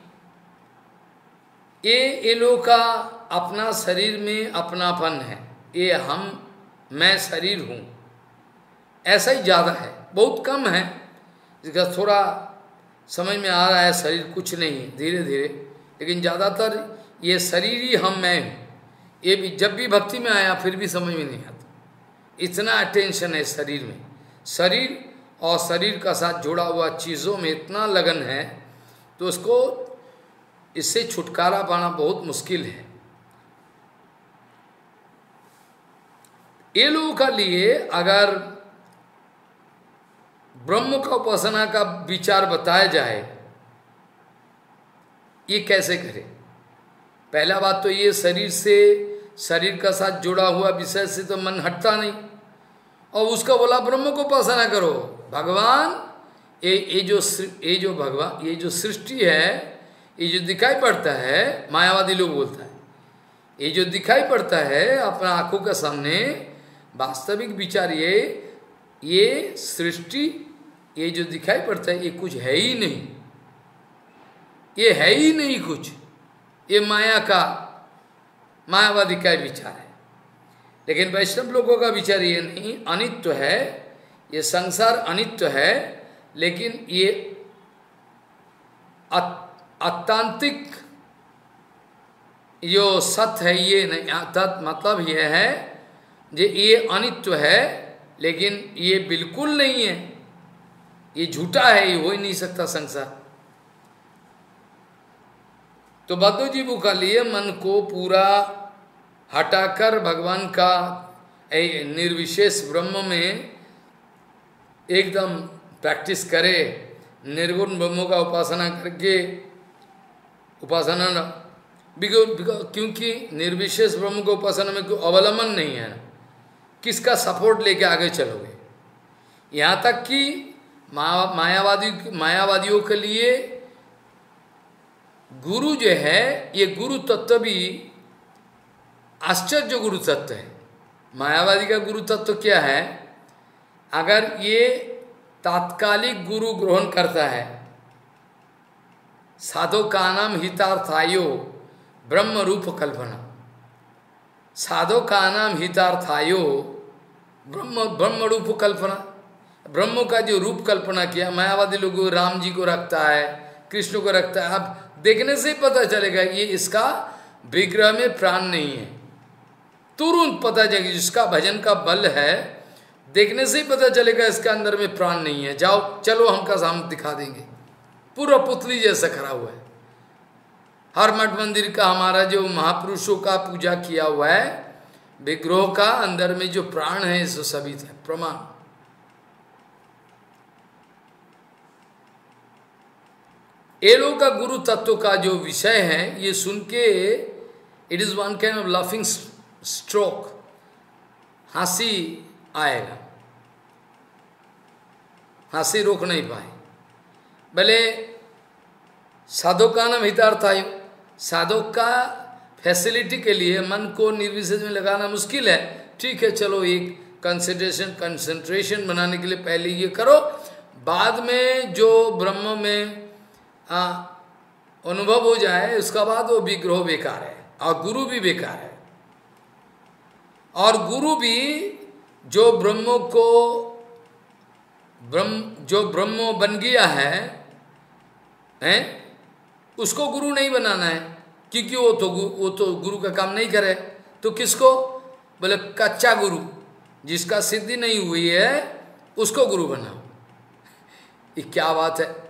ये ये लोग का अपना शरीर में अपनापन है। ये हम, मैं शरीर हूँ। ऐसा ही ज़्यादा है। बहुत कम है। जिसका थोड़ा समझ में आ रहा है, शरीर कुछ नहीं धीरे धीरे लेकिन ज़्यादातर ये शरीर ही हम मैं हूँ। ये भी जब भी भक्ति में आया, फिर भी समझ में नहीं आता। इतना अटेंशन है शरीर में। शरीर और शरीर का साथ जुड़ा हुआ चीज़ों में इतना लगन है तो उसको इससे छुटकारा पाना बहुत मुश्किल है। ये लोगों का लिए अगर ब्रह्म का उपासना का विचार बताया जाए, ये कैसे करे? पहला बात तो ये, शरीर से, शरीर का साथ जुड़ा हुआ विषय से तो मन हटता नहीं। और उसका बोला, ब्रह्म को उपासना करो। भगवान, ये ये जो ये जो भगवान, ये जो सृष्टि है, ये जो दिखाई पड़ता है, मायावादी लोग बोलता है, ये जो दिखाई पड़ता है अपना आँखों के सामने, वास्तविक विचार ये ये सृष्टि, ये जो दिखाई पड़ता है, ये कुछ है ही नहीं। ये है ही नहीं कुछ। ये माया का, मायावादी का विचार है। लेकिन वैष्णव लोगों का विचार ये नहीं, अनित्य है, ये संसार अनित्य है, लेकिन ये अत्यांतिक जो सत्य है, ये नहीं तत् मतलब ये है जे ये अनित्य है, लेकिन ये बिल्कुल नहीं है। ये झूठा है, ये हो ही नहीं सकता संसार। तो बद्धो जीवों का लिए मन को पूरा हटाकर भगवान का निर्विशेष ब्रह्म में एकदम प्रैक्टिस करे निर्गुण ब्रह्मों का उपासना करके उपासना क्योंकि निर्विशेष ब्रह्म को उपासना में कोई अवलंबन नहीं है। किसका सपोर्ट लेके आगे चलोगे? यहाँ तक कि मा, मायावादी मायावादियों के लिए गुरु जो है, ये गुरु तत्व भी आश्चर्य गुरु तत्व है। मायावादी का गुरु तत्व क्या है? अगर ये तात्कालिक गुरु ग्रहण करता है, साधो का नाम हितार्थायो, ब्रह्म रूप कल्पना। साधो का नाम हितार्थायो, ब्रह्म ब्रह्म रूप कल्पना। ब्रह्म का जो रूप कल्पना किया, मायावादी लोग राम जी को रखता है, कृष्ण को रखता है, अब देखने से पता चलेगा ये इसका विग्रह में प्राण नहीं है। तुरंत पता चलेगा जिसका भजन का बल है, देखने से ही पता चलेगा इसके अंदर में प्राण नहीं है। जाओ, चलो हमका सामने दिखा देंगे। पूरा पुतली जैसा खड़ा हुआ है। हर मठ मंदिर का हमारा जो महापुरुषों का पूजा किया हुआ है, विग्रह का, अंदर में जो प्राण है, सो सभी थे। प्रमाण। एलो का गुरु तत्व का जो विषय है, ये सुन के it is one can of laughing stroke हँसी आएगा। हँसी रोक नहीं पाए। भले साधक का नाम हितार्थ आयु, साधक का फैसिलिटी के लिए मन को निर्विशेष में लगाना मुश्किल है। ठीक है, चलो एक कंसेंट्रेशन कंसेंट्रेशन बनाने के लिए पहले ये करो। बाद में जो ब्रह्म में अनुभव हो जाए, उसका बाद वो विग्रह बेकार है, और गुरु भी बेकार है। और गुरु भी जो ब्रह्म को, ब्रह्म, जो ब्रह्म बन गया है, हैं, उसको गुरु नहीं बनाना है, क्योंकि वो तो वो तो गुरु का काम नहीं करे। तो किसको? बोले, कच्चा गुरु, जिसका सिद्धि नहीं हुई है, उसको गुरु बनाओ। ये क्या बात है?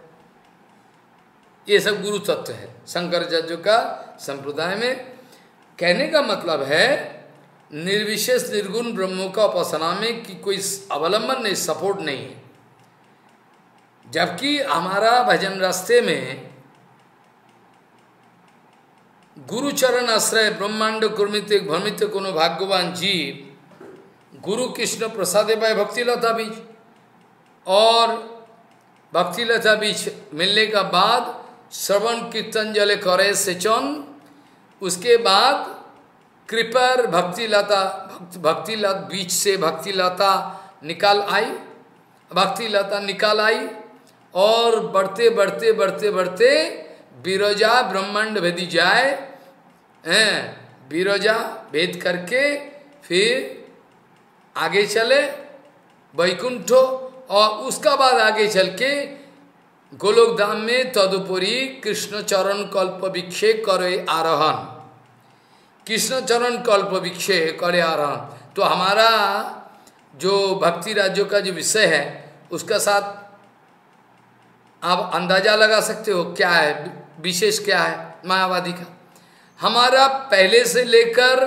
ये सब गुरु तत्व है। शंकर का संप्रदाय में कहने का मतलब है, निर्विशेष निर्गुण ब्रह्मों का उपासना में कि कोई अवलंबन नहीं सपोर्ट नहीं है। जबकि हमारा भजन रास्ते में गुरुचरण आश्रय, ब्रह्मांड कुर्मित भ्रमित कोनो भाग्यवान जीव, गुरु कृष्ण प्रसादे भाई भक्तिलता बीज और भक्तिलता बीज मिलने का बाद श्रवण कीर्तन जले करे सेचन उसके बाद कृपर भक्ति लता, भक्त भक्तिलता बीच से भक्ति लता निकाल आई। भक्ति लता निकाल आई और बढ़ते बढ़ते बढ़ते बढ़ते बिरोजा ब्रह्मांड भेदी जाए। हैं, बिरोजा भेद करके फिर आगे चले, वैकुंठो और उसका बाद आगे चल के गोलोक धाम में तदुपरी कृष्ण चरण कल्प विक्षे करे आरोहण। कृष्ण चरण कल्प विक्षे करे आरोहण। तो हमारा जो भक्ति राज्यों का जो विषय है, उसका साथ आप अंदाज़ा लगा सकते हो क्या है, विशेष क्या है, मायावादी का। हमारा पहले से लेकर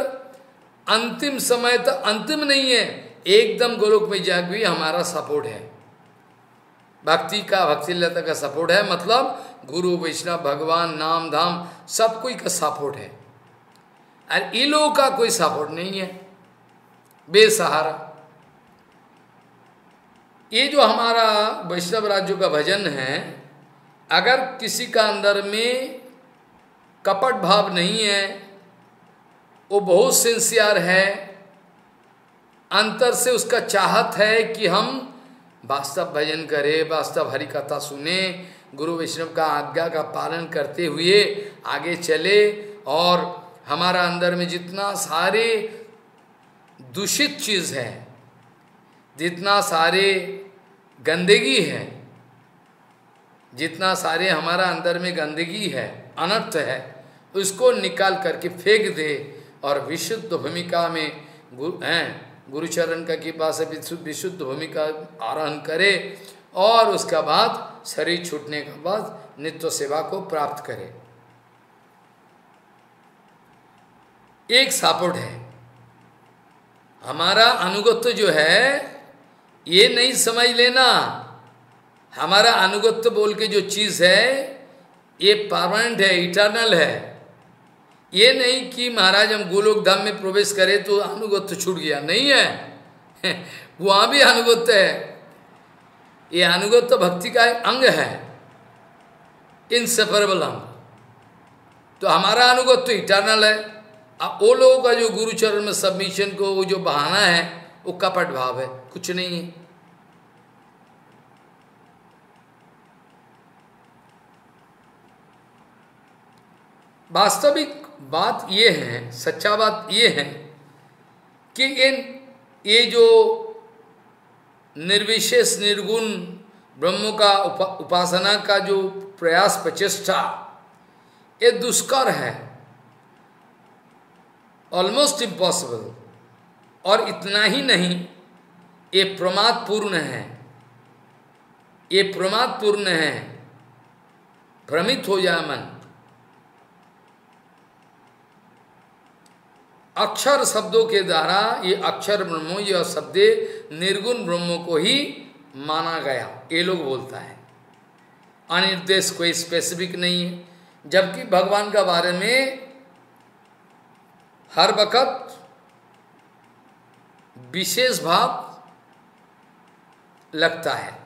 अंतिम समय तक, अंतिम नहीं है, एकदम गोलोक में जाग भी हमारा सपोर्ट है। भक्ति का भक्ति लता का सपोर्ट है। मतलब गुरु, वैष्णव, भगवान, नाम, धाम, सब कोई का सपोर्ट है। और इलो का कोई सपोर्ट नहीं है। बेसहारा। ये जो हमारा वैष्णव राज्यों का भजन है, अगर किसी का अंदर में कपट भाव नहीं है, वो बहुत सिंसियर है, अंतर से उसका चाहत है कि हम वास्तव भजन करें, वास्तव हरि कथा सुने, गुरु वैष्णव का आज्ञा का पालन करते हुए आगे चले और हमारा अंदर में जितना सारे दूषित चीज़ है, जितना सारे गंदगी है, जितना सारे हमारा अंदर में गंदगी है, अनर्थ है, उसको निकाल करके फेंक दे और विशुद्ध भूमिका में गुरु हैं। गुरुचरण का कृपा से विशुद्ध भूमिका आरोहण करे और उसका बाद शरीर छूटने के बाद नित्य सेवा को प्राप्त करे। एक सापोर्ट है। हमारा अनुगत्य जो है, ये नहीं समझ लेना। हमारा अनुगत्य बोल के जो चीज़ है, ये परमानेंट है, इटर्नल है। ये नहीं कि महाराज हम गोलोक धाम में प्रवेश करें तो अनुगत्य छूट गया। नहीं है। वहाँ भी अनुगत्य है। ये अनुगत भक्ति का अंग है। इनसेपरेबल अंग। तो हमारा अनुगत तो इटर्नल है। अब वो लोगों का जो गुरुचरण में सबमिशन को, वो जो बहाना है, वो कपट भाव है। कुछ नहीं है। वास्तविक बात ये है सच्चा बात ये है कि इन ये जो निर्विशेष निर्गुण ब्रह्म का उपा, उपासना का जो प्रयास प्रचेष्टा ये दुष्कर है। ऑलमोस्ट इम्पॉसिबल और इतना ही नहीं ये प्रमादपूर्ण है। ये प्रमादपूर्ण है। भ्रमित हो जाए मन। अक्षर शब्दों के द्वारा ये अक्षर ब्रह्मो यह शब्द निर्गुण ब्रह्मो को ही माना गया। ये लोग बोलता है। अनिर्देश कोई स्पेसिफिक नहीं है। जबकि भगवान का बारे में हर वक्त विशेष भाव लगता है।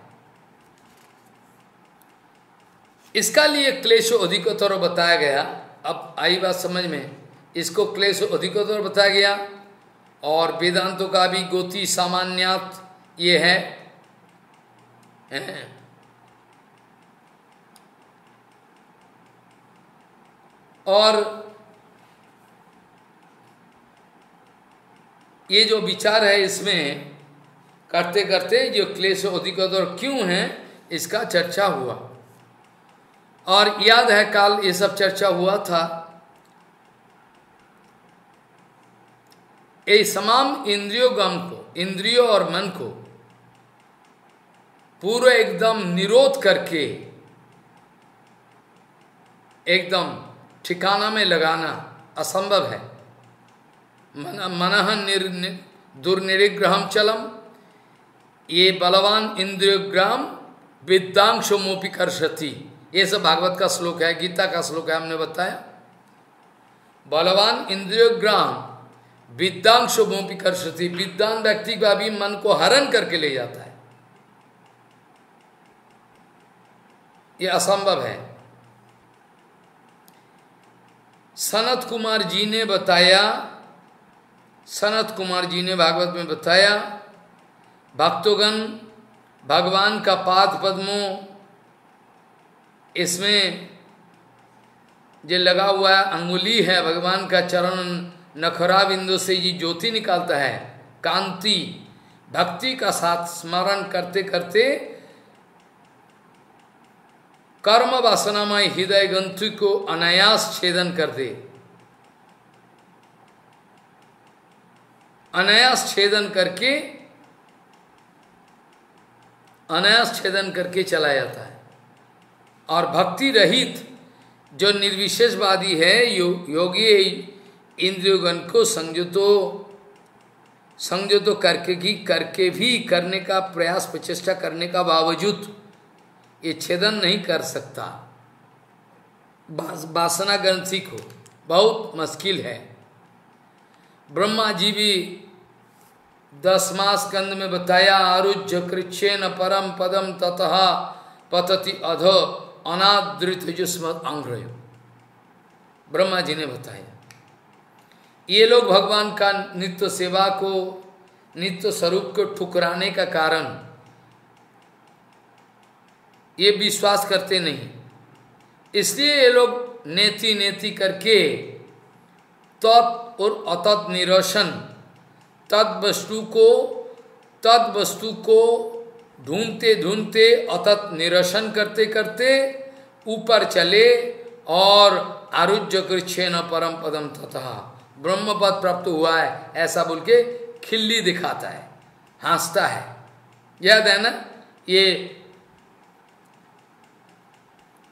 इसका लिए क्लेश अधिकतर बताया गया। अब आई बात समझ में। इसको क्लेश अधिकतर बताया गया। और वेदांतों का भी गोति सामान्यात ये है। और ये जो विचार है इसमें करते करते जो क्लेश अधिकतर क्यों है, इसका चर्चा हुआ। और याद है काल ये सब चर्चा हुआ था ये तमाम इंद्रियों गम को इंद्रियों और मन को पूरा एकदम निरोध करके एकदम ठिकाना में लगाना असंभव है। मन मन निर, चलम ये बलवान इंद्रियोग्राम विद्यांशोमोपी करती ये सब भागवत का श्लोक है गीता का श्लोक है हमने बताया। बलवान इंद्रियोग्राम विद्यांश मोपी कर सकती विद्वान व्यक्ति का भी मन को हरण करके ले जाता है। ये असंभव है। सनत कुमार जी ने बताया, सनत कुमार जी ने भागवत में बताया, भक्तोगण, भगवान का पाद पद्मों, इसमें जो लगा हुआ अंगुली है भगवान का चरण नखरा बिंदु से ये ज्योति निकालता है। कांति भक्ति का साथ स्मरण करते करते कर्म वासनामय हृदय ग्रंथि को अनायास छेदन कर दे। अनायास छेदन करके अनायास छेदन करके चला जाता है। और भक्ति रहित जो निर्विशेषवादी है यो, योगी इंद्रियोगण को संयुतो संयुतो करके की करके भी करने का प्रयास, प्रचेष्टा करने का बावजूद ये छेदन नहीं कर सकता। वासना ग्रंथि को बहुत मुश्किल है। ब्रह्मा जी भी दसमा स्कंद में बताया, आरुज्य कृच्छेन परम पदम ततः पतति अध अनादृत जुस्मत अंग्रय। ब्रह्मा जी ने बताया। ये लोग भगवान का नित्य सेवा को, नित्य स्वरूप को ठुकराने का कारण। ये विश्वास करते नहीं। इसलिए ये लोग नेति नेति करके तत् और अतत निरोशन तद वस्तु को तद वस्तु को ढूंढते ढूंढते अतत निरसन करते करते ऊपर चले और आरुज्य कृष्ण परम पदम तथा ब्रह्म पद प्राप्त हुआ है, ऐसा बोल के खिल्ली दिखाता है, हंसता है। याद है ना? ये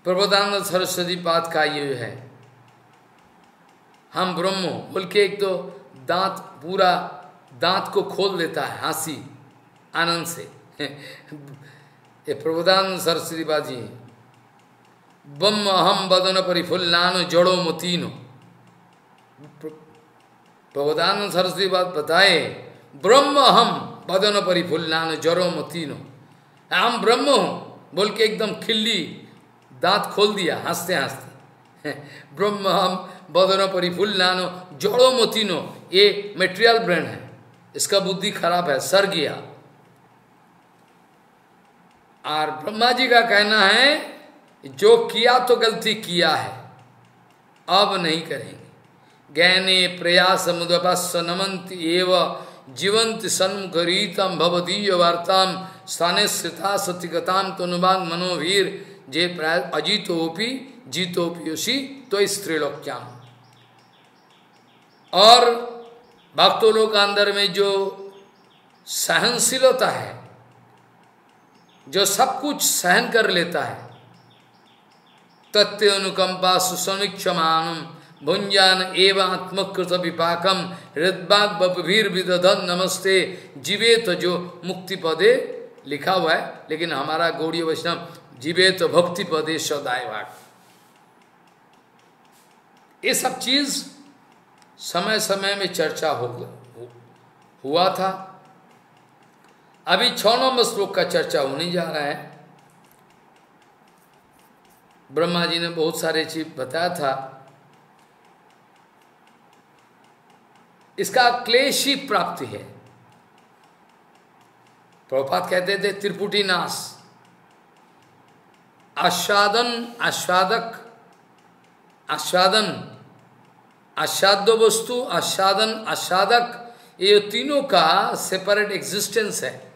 प्रबोधानंद सरस्वती पाद का ये है। हम ब्रह्मो, बोल के एक तो दांत, पूरा दांत को खोल देता है, हँसी, आनंद से। ये प्रबोधानंद सरस्वती पाद जी ब्रह्म हम बदन परिफुल्लानो जड़ो मोतीनो। प्रबोधानंद सरस्वती बात बताए, ब्रह्म हम बदन परिफुल्लान जरो मतीनो हम ब्रह्म हूँ बोल के एकदम खिल्ली दांत खोल दिया, हँसते हँसते। ब्रह्म हम बदनो परिफुल नानो जोड़ो मोतीनो ये मेटेरियल ब्रेन है। इसका बुद्धि खराब है, सर गया। और ब्रह्मा जी का कहना है, जो किया तो गलती किया है, अब नहीं करेंगे। ज्ञाने प्रयास मुदपस्व नमंत एव। जीवंत सन्मुखरीतम भवदीय वार्ताम स्थाने स्थिता सत्यगताम तनुवांग मनोवीर जे प्राय अजीतोपी जीतोपी तो स्त्रीलोक्याम। और भक्तों लोग अंदर में जो सहनशीलता है, जो सब कुछ सहन कर लेता है तत्व अनुकंपा सुसमीक्षमान भुंजान एवं आत्मकृत विपाकम हृदबाग बपभीर विदधन नमस्ते जीवेत जो मुक्ति पदे लिखा हुआ है, लेकिन हमारा गौड़ी वैष्णव जीवेत भक्ति पदे सदाय भाग ये सब चीज़ समय समय में चर्चा हो हुआ था। अभी छह नंबर श्लोक का चर्चा होने जा रहा है। ब्रह्मा जी ने बहुत सारे चीज़ बताया था। इसका क्लेश ही प्राप्ति है। प्रभुपात कहते थे त्रिपुटी नाश। आस्वादन, आस्वादक, आस्वादन, आस्वाद्य वस्तु, आस्वादन, आस्वादक, ये तीनों का सेपरेट एग्जिस्टेंस है।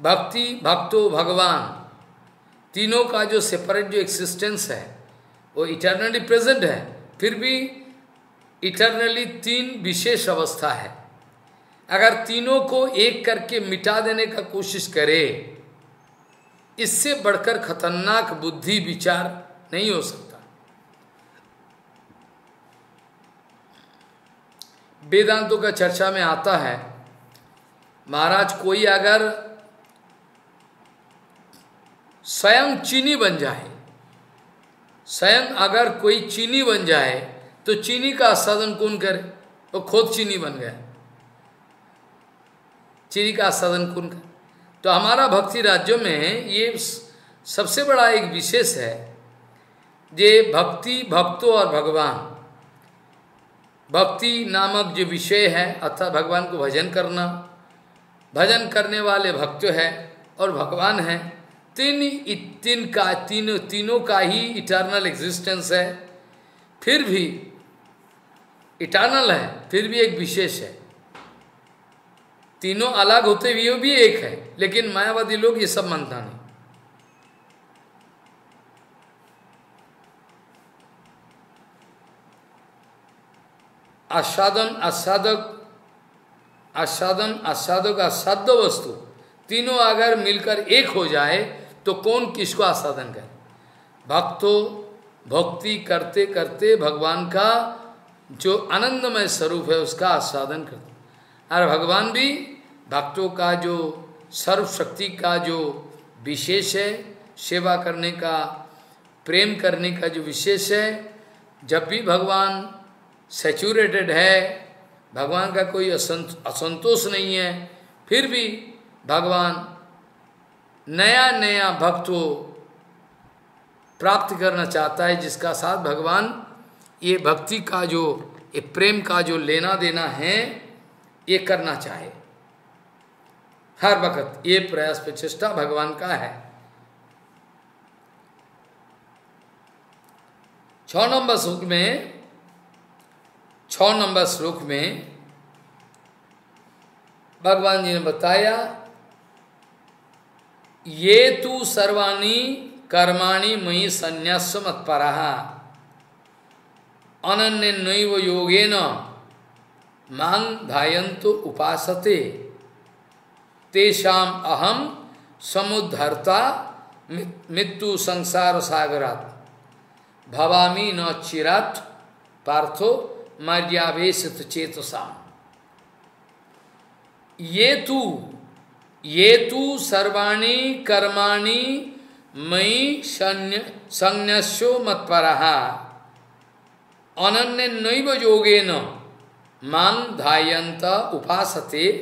भक्ति, भक्तो, भगवान, तीनों का जो सेपरेट जो एक्सिस्टेंस है, वो इटर्नली प्रेजेंट है, फिर भी इटर्नली तीन विशेष अवस्था है। अगर तीनों को एक करके मिटा देने का कोशिश करे, इससे बढ़कर खतरनाक बुद्धि विचार नहीं हो सकता। वेदांतों का चर्चा में आता है, महाराज कोई अगर स्वयं चीनी बन जाए, स्वयं अगर कोई चीनी बन जाए तो चीनी का आस्वादन कौन करे? वो तो खुद चीनी बन गया चीनी का आस्वादन कौन करे? तो हमारा भक्ति राज्यों में ये सबसे बड़ा एक विशेष है जे भक्ति, भक्तों और भगवान। भक्ति नामक जो विषय है, अर्थात भगवान को भजन करना, भजन करने वाले भक्त है और भगवान है, तीन तीन का, तीनों तीनों का ही इटर्नल एग्जिस्टेंस है। फिर भी इटर्नल है, फिर भी एक विशेष है। तीनों अलग होते हुए भी एक है, लेकिन मायावादी लोग ये सब मानता नहीं। आस्वादन, आस्वादक आस्वादन, आस्वादक, आस्वाद्य वस्तु, तीनों अगर मिलकर एक हो जाए तो कौन किसको आस्वादन करे? भक्तों, भक्ति करते करते भगवान का जो आनंदमय स्वरूप है, उसका आस्वादन करते और भगवान भी भक्तों का जो सर्वशक्ति का जो विशेष है, सेवा करने का, प्रेम करने का जो विशेष है, जब भी भगवान सेचुरेटेड है, भगवान का कोई असंतोष नहीं है, फिर भी भगवान नया नया भक्त प्राप्त करना चाहता है, जिसका साथ भगवान ये भक्ति का जो, ये प्रेम का जो लेना देना है, ये करना चाहे। हर वक्त ये प्रयास प्रचेष्टा भगवान का है। छ नंबर श्लोक में छ नंबर श्लोक में भगवान जी ने बताया, ये तू सर्वाणी कर्माणी मई संन्यास मत्पर। अनन्य नैव योगेन मांग धायंतो उपासते। तेषाम अहम समुद्धरता मृत्यु संसार सागरात। भवामी न चिरात, पार्थो मर्यावेश चेतसा ये तू, ये तो सर्वाणी कर्माणि मई संन्यासो मत्पर। अनन्य नैव योगेन मांग धायंत उपासते।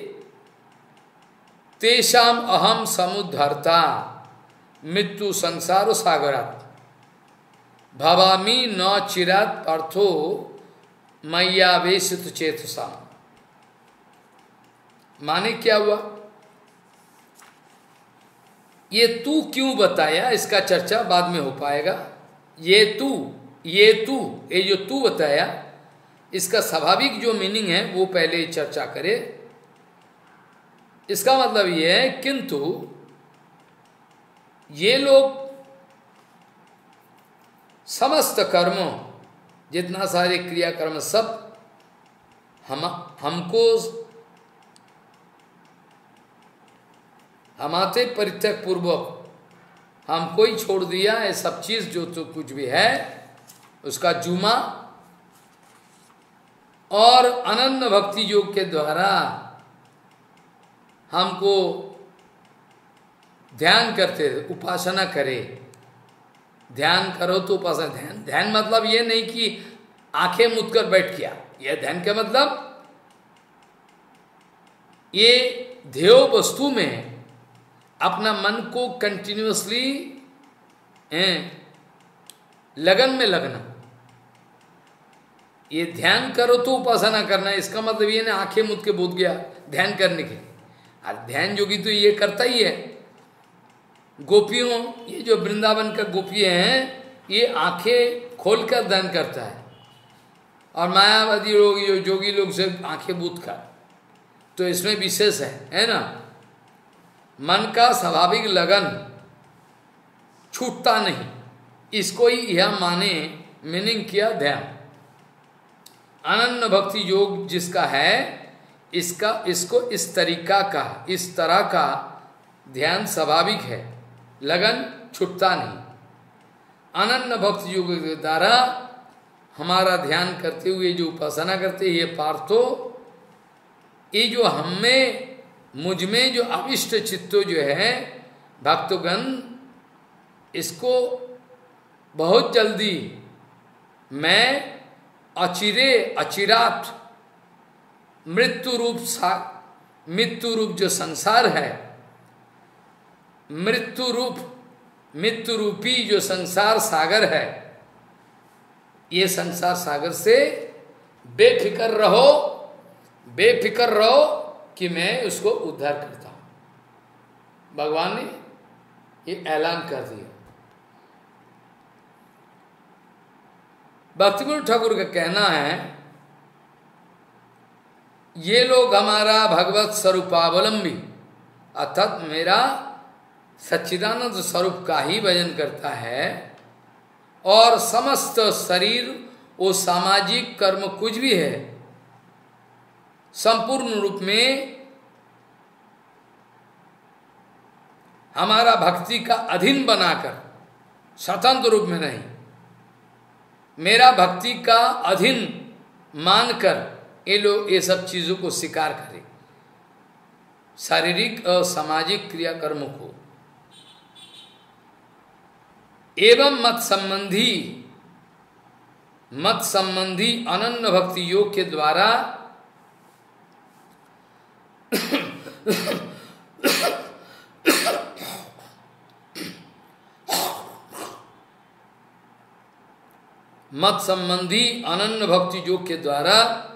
तेषाम अहम समुद्धरता। मृत्यु संसार सागरात। भवामी न चिरात अर्थो मैयावेशित चेतसा माने क्या हुआ? ये तू क्यों बताया? इसका चर्चा बाद में हो पाएगा। ये तू ये तू, ये जो तू बताया, इसका स्वाभाविक जो मीनिंग है, वो पहले चर्चा करे। इसका मतलब ये है, किंतु ये लोग समस्त कर्मों, जितना सारे क्रियाकर्म सब हम, हमको हमारे परित्यक पूर्वक, हमको ही छोड़ दिया, ये सब चीज़ जो तो कुछ भी है उसका जुमा और अनन्न भक्ति योग के द्वारा हमको ध्यान करते, उपासना करे। ध्यान करो तो उपासना, ध्यान ध्यान मतलब ये नहीं कि आँखें मुद कर बैठ गया यह ध्यान का मतलब ये ध्येय वस्तु में अपना मन को कंटिन्यूसली लगन में लगना। ये ध्यान करो तो उपासना करना इसका मतलब ये ना आँखें मुद के बोध गया। ध्यान करने के और ध्यान जोगी तो ये करता ही है। गोपियों, ये जो वृंदावन का गोपी हैं, ये आँखें खोलकर ध्यान करता है। और मायावादी लोग जो जोगी लोग से आँखें बूथ कर। तो इसमें विशेष है है ना? मन का स्वाभाविक लगन छूटता नहीं। इसको ही यह माने मीनिंग किया ध्यान। अनन्न भक्ति योग जिसका है, इसका, इसको इस तरीका का, इस तरह का ध्यान स्वाभाविक है। लगन छुटता नहीं। अनन्न भक्ति योग के द्वारा हमारा ध्यान करते हुए जो उपासना करते ये पार्थो, ये जो हमें, मुझमें जो अविष्ट चित्तो जो है, भक्तगण, इसको बहुत जल्दी मैं अचिरे, अचिरात। मृत्यु रूप सा, मृत्यु रूप जो संसार है, मृत्यु रूप, मृत्यु रूपी जो संसार सागर है, ये संसार सागर से बेफिक्र रहो बेफिक्र रहो कि मैं उसको उद्धार करता हूँ। भगवान ने ये ऐलान कर दिया। भक्तिपुर ठाकुर का कहना है, ये लोग हमारा भगवत स्वरूपावलंबी, अर्थात मेरा सच्चिदानंद स्वरूप का ही भजन करता है, और समस्त शरीर, वो सामाजिक कर्म कुछ भी है, संपूर्ण रूप में हमारा भक्ति का अधीन बनाकर, स्वतंत्र रूप में नहीं। मेरा भक्ति का अधीन मानकर ये लोग ये सब चीज़ों को स्वीकार करें। शारीरिक और सामाजिक क्रियाकर्म को। एवं मत संबंधी मत संबंधी अनन्न भक्ति योग के द्वारा मत संबंधी अनन्न भक्ति योग के द्वारा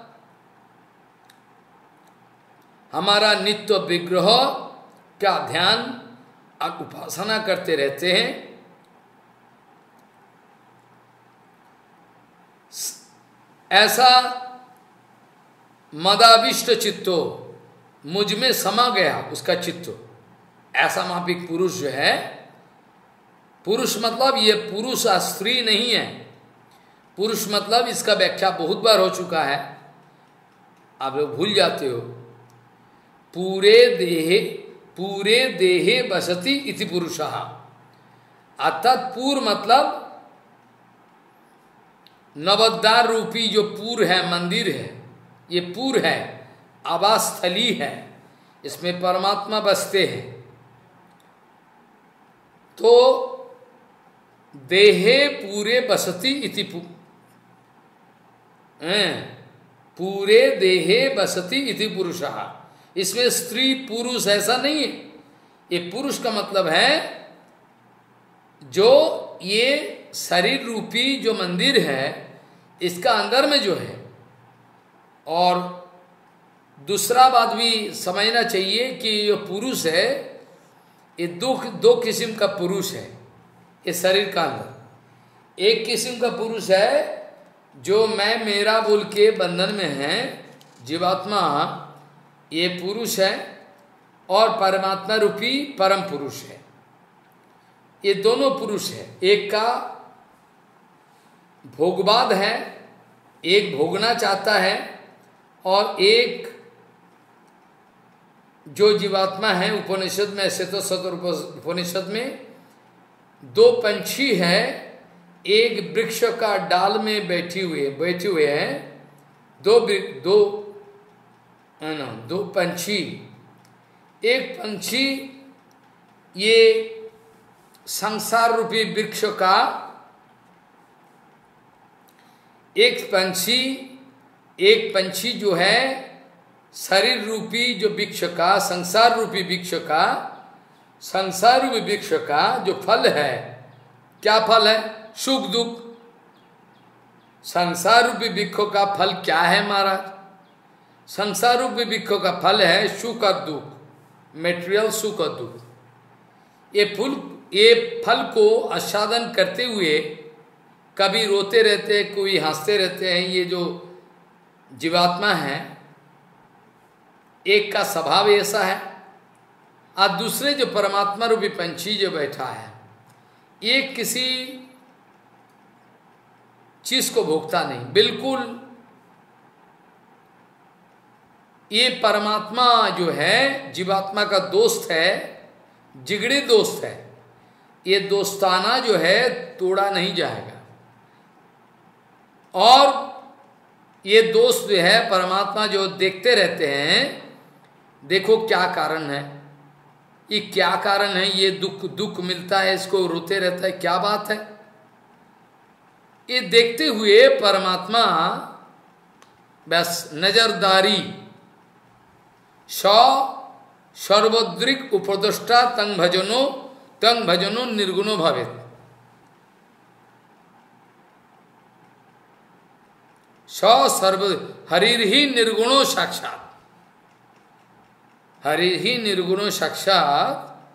हमारा नित्य विग्रह का ध्यान उपासना करते रहते हैं। ऐसा मदाविष्ट चित्तो मुझमें समा गया, उसका चित्त। ऐसा मापिक पुरुष जो है, पुरुष मतलब ये पुरुष स्त्री नहीं है। पुरुष मतलब इसका व्याख्या बहुत बार हो चुका है। आप लोग भूल जाते हो। पूरे देहे पूरे देहे बसती इति पुरुष। अर्थात पूर मतलब नवद्वार रूपी जो पूर है, मंदिर है, ये पूर है आवास स्थली है, इसमें परमात्मा बसते हैं। तो देहे पूरे बसती इति पूरे देहे बसती इति पुरुष। इसमें स्त्री पुरुष ऐसा नहीं है। ये पुरुष का मतलब है, जो ये शरीर रूपी जो मंदिर है, इसका अंदर में जो है। और दूसरा बात भी समझना चाहिए कि ये पुरुष है, ये दो दो किस्म का पुरुष है, ये शरीर का अंदर। एक किस्म का पुरुष है जो मैं, मेरा बोल के बंधन में है, जीवात्मा, ये पुरुष है और परमात्मा रूपी परम पुरुष है। ये दोनों पुरुष है। एक का भोगवाद है, एक भोगना चाहता है और एक जो जीवात्मा है, उपनिषद में ऐसे तो सतर उपनिषद में दो पंछी है एक वृक्ष का डाल में बैठी हुए, बैठे हुए हैं। दो दो, है ना, दो पंछी। एक पंछी ये संसार रूपी वृक्ष का, एक पंछी एक पंछी जो है शरीर रूपी जो वृक्ष का संसार रूपी वृक्ष का संसार रूपी वृक्ष का जो फल है, क्या फल है? सुख दुख। संसार रूपी वृक्ष का फल क्या है महाराज? संसार रूपी वृक्ष का फल है सुख और दुख मेटेरियल सुख और दुख। ये फूल, ये फल को आस्वादन करते हुए कभी रोते रहते हैं कोई हँसते रहते हैं, ये जो जीवात्मा है, एक का स्वभाव ऐसा है। और दूसरे जो परमात्मा रूपी पंछी जो बैठा है, ये किसी चीज़ को भोगता नहीं। बिल्कुल ये परमात्मा जो है, जीवात्मा का दोस्त है, जिगड़े दोस्त है, ये दोस्ताना जो है, तोड़ा नहीं जाएगा। और ये दोस्त जो है, परमात्मा जो देखते रहते हैं, देखो क्या कारण है। ये क्या कारण है? ये दुख दुख मिलता है, इसको रोते रहता है, क्या बात है? ये देखते हुए परमात्मा, बस नजरदारी, स सर्वद्रिक उपदृष्टा तंग भजनो तंग भजनो निर्गुणो भवित। सर्व हरिर ही निर्गुणो साक्षात। हरि ही निर्गुणो साक्षात।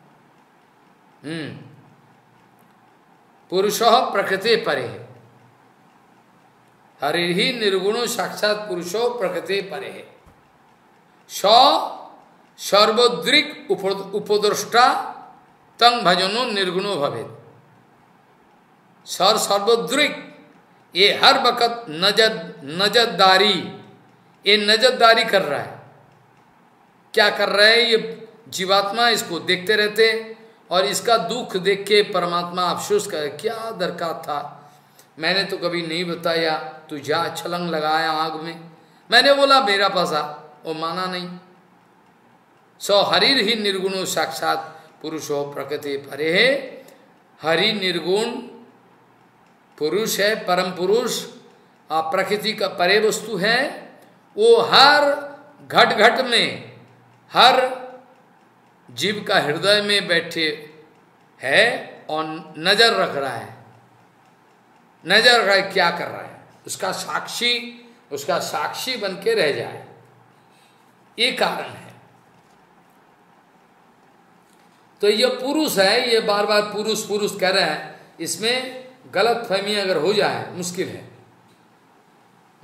हम्म। पुरुष प्रकृति परे। हरि ही निर्गुणो साक्षात पुरुषो प्रकृति परे स सर्वोद्रिक उपद्रष्टा तंग भजनो निर्गुणो भवे सर सर्वोद्रिक, ये हर वक्त नज़र, नजरदारी, ये नजरदारी कर रहा है। क्या कर रहा है? ये जीवात्मा इसको देखते रहते और इसका दुख देख के परमात्मा अफसोस कर क्या दरकार था? मैंने तो कभी नहीं बताया तू जा छलंग लगाया आग में। मैंने बोला, मेरा पास। वो माना नहीं। सो हरिर ही निर्गुणो साक्षात पुरुषो प्रकृति परे है। हरि निर्गुण पुरुष है, परम पुरुष। प्रकृति का परे वस्तु है। वो हर घट घट में, हर जीव का हृदय में बैठे है और नज़र रख रहा है। नज़र रहा क्या कर रहा है? उसका साक्षी उसका साक्षी बन के रह जाए। ये कारण है। तो ये पुरुष है, ये बार बार पुरुष पुरुष कह रहे हैं, इसमें गलत फहमी अगर हो जाए, मुश्किल है।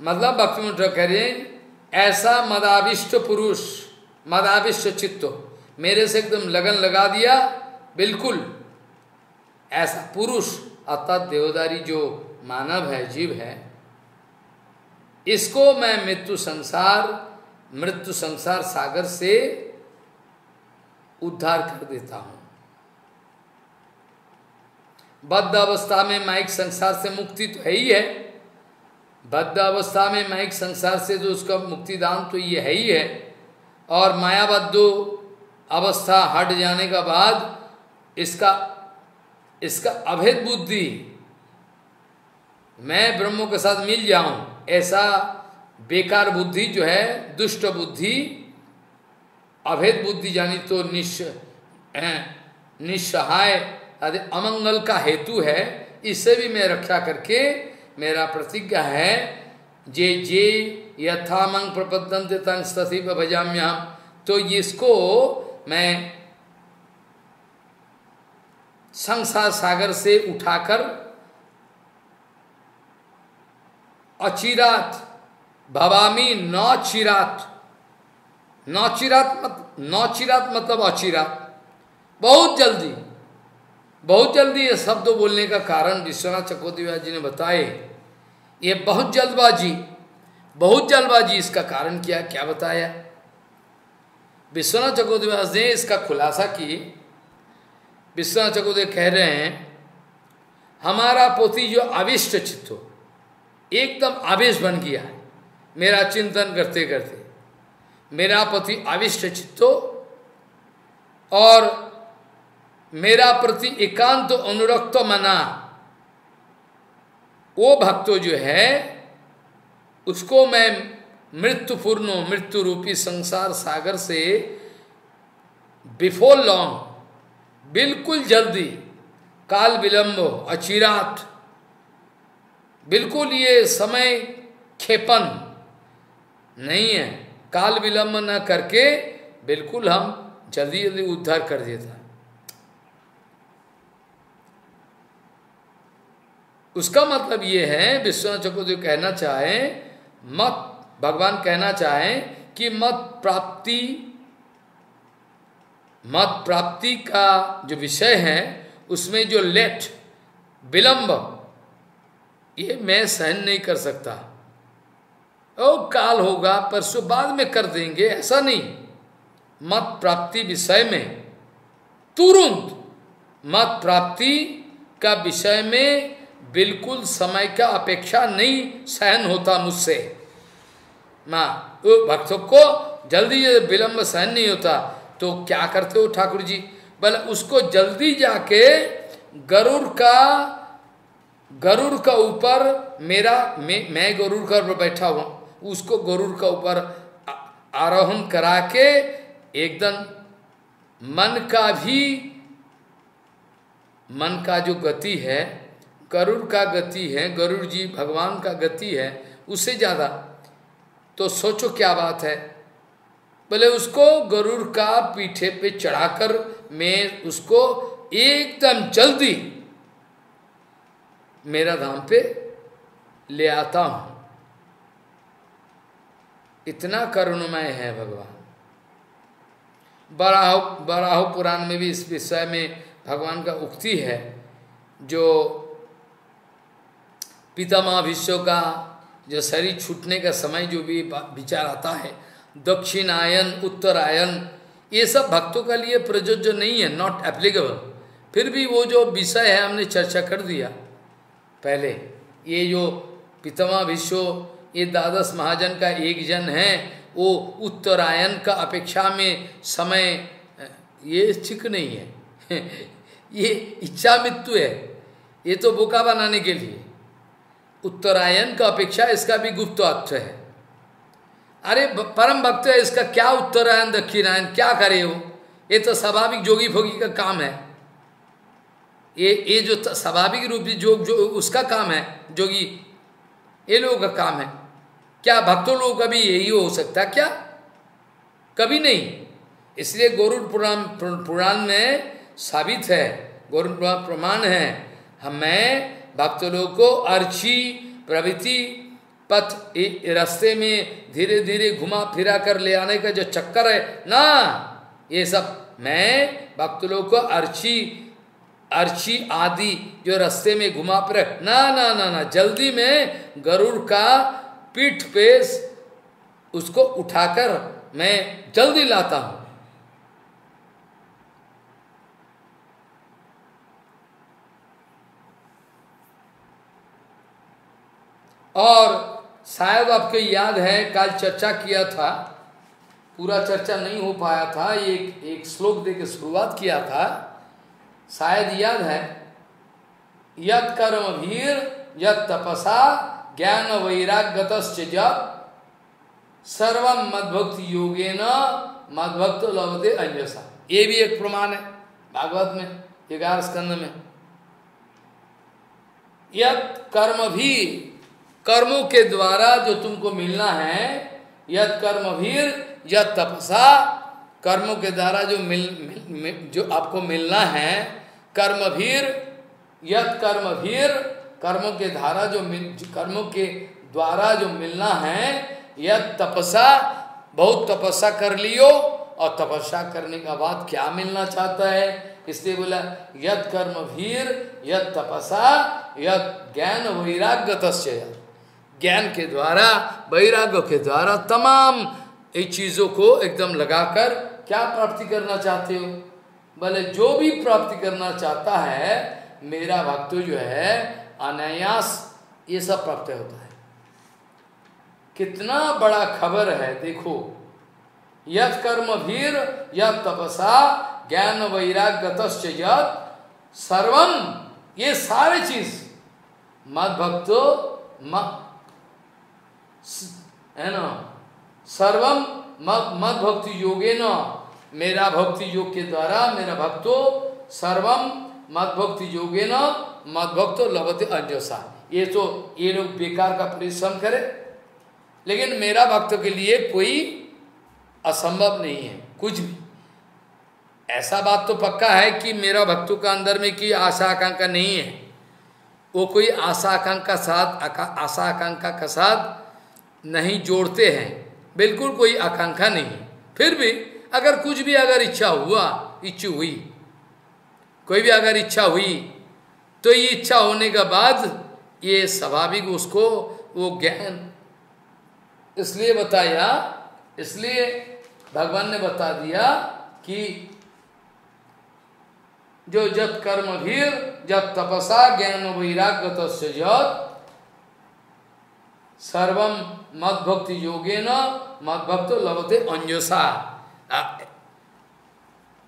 मतलब भक्ति कह रहे हैं, ऐसा मदाविष्ट पुरुष, मदाविष्ट चित्त, मेरे से एकदम लगन लगा दिया, बिल्कुल। ऐसा पुरुष, अर्थात देवदारी जो मानव है, जीव है, इसको मैं मृत्यु संसार मृत्यु संसार सागर से उद्धार कर देता हूँ। बद्ध अवस्था में माइक संसार से मुक्ति तो है ही है। बद्ध अवस्था में माइक संसार से जो उसका मुक्तिदान तो ये है ही है। और मायाबद्ध अवस्था हट जाने का बाद इसका इसका अभेद बुद्धि मैं ब्रह्मों के साथ मिल जाऊँ, ऐसा बेकार बुद्धि जो है, दुष्ट बुद्धि, अभेद बुद्धि जानी तो निश निस्सहाय अमंगल का हेतु है, इससे भी मैं रक्षा करके मेरा प्रतिज्ञा है, जे जे यथामंग प्रपदंत तंग स्थिति भजाम्याम। तो इसको मैं संसार सागर से उठाकर अचिरात, भवामी नौचिरात। नौचिरात मत, नौचिरात मतलब अचिरात। बहुत जल्दी बहुत जल्दी ये शब्द बोलने का कारण विश्वनाथ चकोदेव जी ने बताए। ये बहुत जल्दबाजी बहुत जल्दबाजी इसका कारण क्या क्या बताया? विश्वनाथ चकोदेव ने इसका खुलासा की। विश्वनाथ चकोदेव कह रहे हैं, हमारा पोती जो अविष्ट चित्त हो एकदम आवेश बन गया है। मेरा चिंतन करते करते, मेरा पति आविष्ट चित्तो और मेरा प्रति एकांत अनुरक्त मना, वो भक्तो जो है, उसको मैं मृत्यु पूर्ण मृत्यु रूपी संसार सागर से बिफोर लॉन्ग, बिल्कुल जल्दी, काल विलंब, अचिरात बिल्कुल ये समय खेपन नहीं है। काल विलंब न करके बिल्कुल हम जल्दी जल्दी उद्धार कर देता उसका मतलब ये है, विश्वनाथ चक्रवर्ती कहना चाहे, मत, भगवान कहना चाहे कि मत प्राप्ति मत प्राप्ति का जो विषय है, उसमें जो लेट विलंब ये मैं सहन नहीं कर सकता। ओ, काल होगा, परसों बाद में कर देंगे, ऐसा नहीं। मत प्राप्ति विषय में। तुरंत मत प्राप्ति का विषय में बिल्कुल समय का अपेक्षा नहीं सहन होता मुझसे। माँ भक्तों को जल्दी विलंब सहन नहीं होता तो क्या करते हो ठाकुर जी? बोले, उसको जल्दी जाके गरुड़ का गरुड़ का ऊपर मेरा, मैं मैं गरुड़ का ऊपर बैठा हुआ, उसको गरुड़ का ऊपर आरोहण करा के एकदम मन का भी, मन का जो गति है, गरुड़ का गति है, गरुड़ जी भगवान का गति है, उससे ज़्यादा तो सोचो क्या बात है। बोले उसको गरुड़ का पीठे पे चढ़ाकर मैं उसको एकदम जल्दी मेरा धाम पे ले आता हूँ। इतना करुणमय है भगवान। बराह बराह पुराण में भी इस विषय में भगवान का उक्ति है, जो पितामह विश्व का, जो शरीर छूटने का समय जो भी विचार आता है, दक्षिणायन, उत्तरायन, ये सब भक्तों का लिए प्रयोज्य नहीं है नॉट एप्लीकेबल फिर भी वो जो विषय है, हमने चर्चा कर दिया। पहले। ये जो पितमा विश्व, ये द्वादश महाजन का एक जन है, वो उत्तरायण का अपेक्षा में समय, ये ठीक नहीं है। ये इच्छा मृत्यु है। ये तो बोका बनाने के लिए। उत्तरायण का अपेक्षा इसका भी गुप्त अर्थ है। अरे, परम भक्त है इसका, क्या उत्तरायण दक्षिणायन क्या करे वो? ये तो स्वाभाविक जोगी भोगी का काम है। ये ये जो स्वाभाविक रूप से जो जो उसका काम है जोगी ये लोगों का काम है, क्या भक्तों लोगों का भी यही हो सकता क्या? कभी नहीं। इसलिए गौरुड़ पुराण पुराण में साबित है, गौरुड़ प्रमाण है, हमें भक्त लोगों को अर्ची, प्रवृत्ति, पथ रास्ते में धीरे धीरे घुमा फिरा कर ले आने का जो चक्कर है, ना, ये सब मैं भक्त लोगों को अर्ची अर्ची आदि जो रास्ते में घुमा फिर। ना ना ना ना, जल्दी में गरुड़ का पीठ पे उसको उठाकर मैं जल्दी लाता हूँ। और शायद आपको याद है, कल चर्चा किया था, पूरा चर्चा नहीं हो पाया था, एक एक श्लोक दे के शुरुआत किया था। शायद याद है। यद कर्म भीर यद तपसा ज्ञान वैराग्यत सर्व मदभक्ति योगेन मद भक्त लभते अंजसा ये भी एक प्रमाण है, भागवत में ग्यारह स्कंद में। यद कर्म भी कर्मों के द्वारा जो तुमको मिलना है यद कर्म भीर यद तपसा कर्मों के द्वारा जो मिल, मिल, जो आपको मिलना है कर्म भीर यद कर्म भीर कर्मों के धारा जो मिल कर्मों के द्वारा जो मिलना है यद तपस्या बहुत तपस्या कर लियो और तपस्या करने का बाद क्या मिलना चाहता है? इसलिए बोला यद कर्म भीर यद तपस्या यद ज्ञान वैराग्य तस्य ज्ञान के द्वारा वैराग्य के द्वारा तमाम ये चीज़ों को एकदम लगाकर क्या प्राप्ति करना चाहते हो? बोले जो भी प्राप्ति करना चाहता है, मेरा भक्त जो है, अनायास ये सब प्राप्त होता है। कितना बड़ा खबर है, देखो। यद कर्म भीर यद तपसा, ज्ञान वैराग्य सर्वम ये सारे चीज़। मद भक्तो है ना? सर्वम मद भक्ति योगे न मेरा भक्ति योग के द्वारा मेरा भक्तो सर्वम मद भक्ति योगे न मद भक्तो लभते अंजसा। ये तो ये लोग बेकार का परिश्रम करे, लेकिन मेरा भक्त के लिए कोई असंभव नहीं है, कुछ भी। ऐसा बात तो पक्का है कि मेरा भक्तों का अंदर में की आशा आकांक्षा नहीं है। वो कोई आशा आकांक्षा साथ आशा आकांक्षा का साथ नहीं जोड़ते हैं। बिल्कुल कोई आकांक्षा नहीं। फिर भी अगर कुछ भी अगर इच्छा हुआ, इच्छु हुई, कोई भी अगर इच्छा हुई तो ये इच्छा होने के बाद ये स्वाभाविक उसको वो ज्ञान। इसलिए बताया, इसलिए भगवान ने बता दिया कि जो जत कर्म भीर, जब तपसा, ज्ञान वैराग्य जत सर्वम मद भक्ति योगे न मद भक्त लभते अंजसा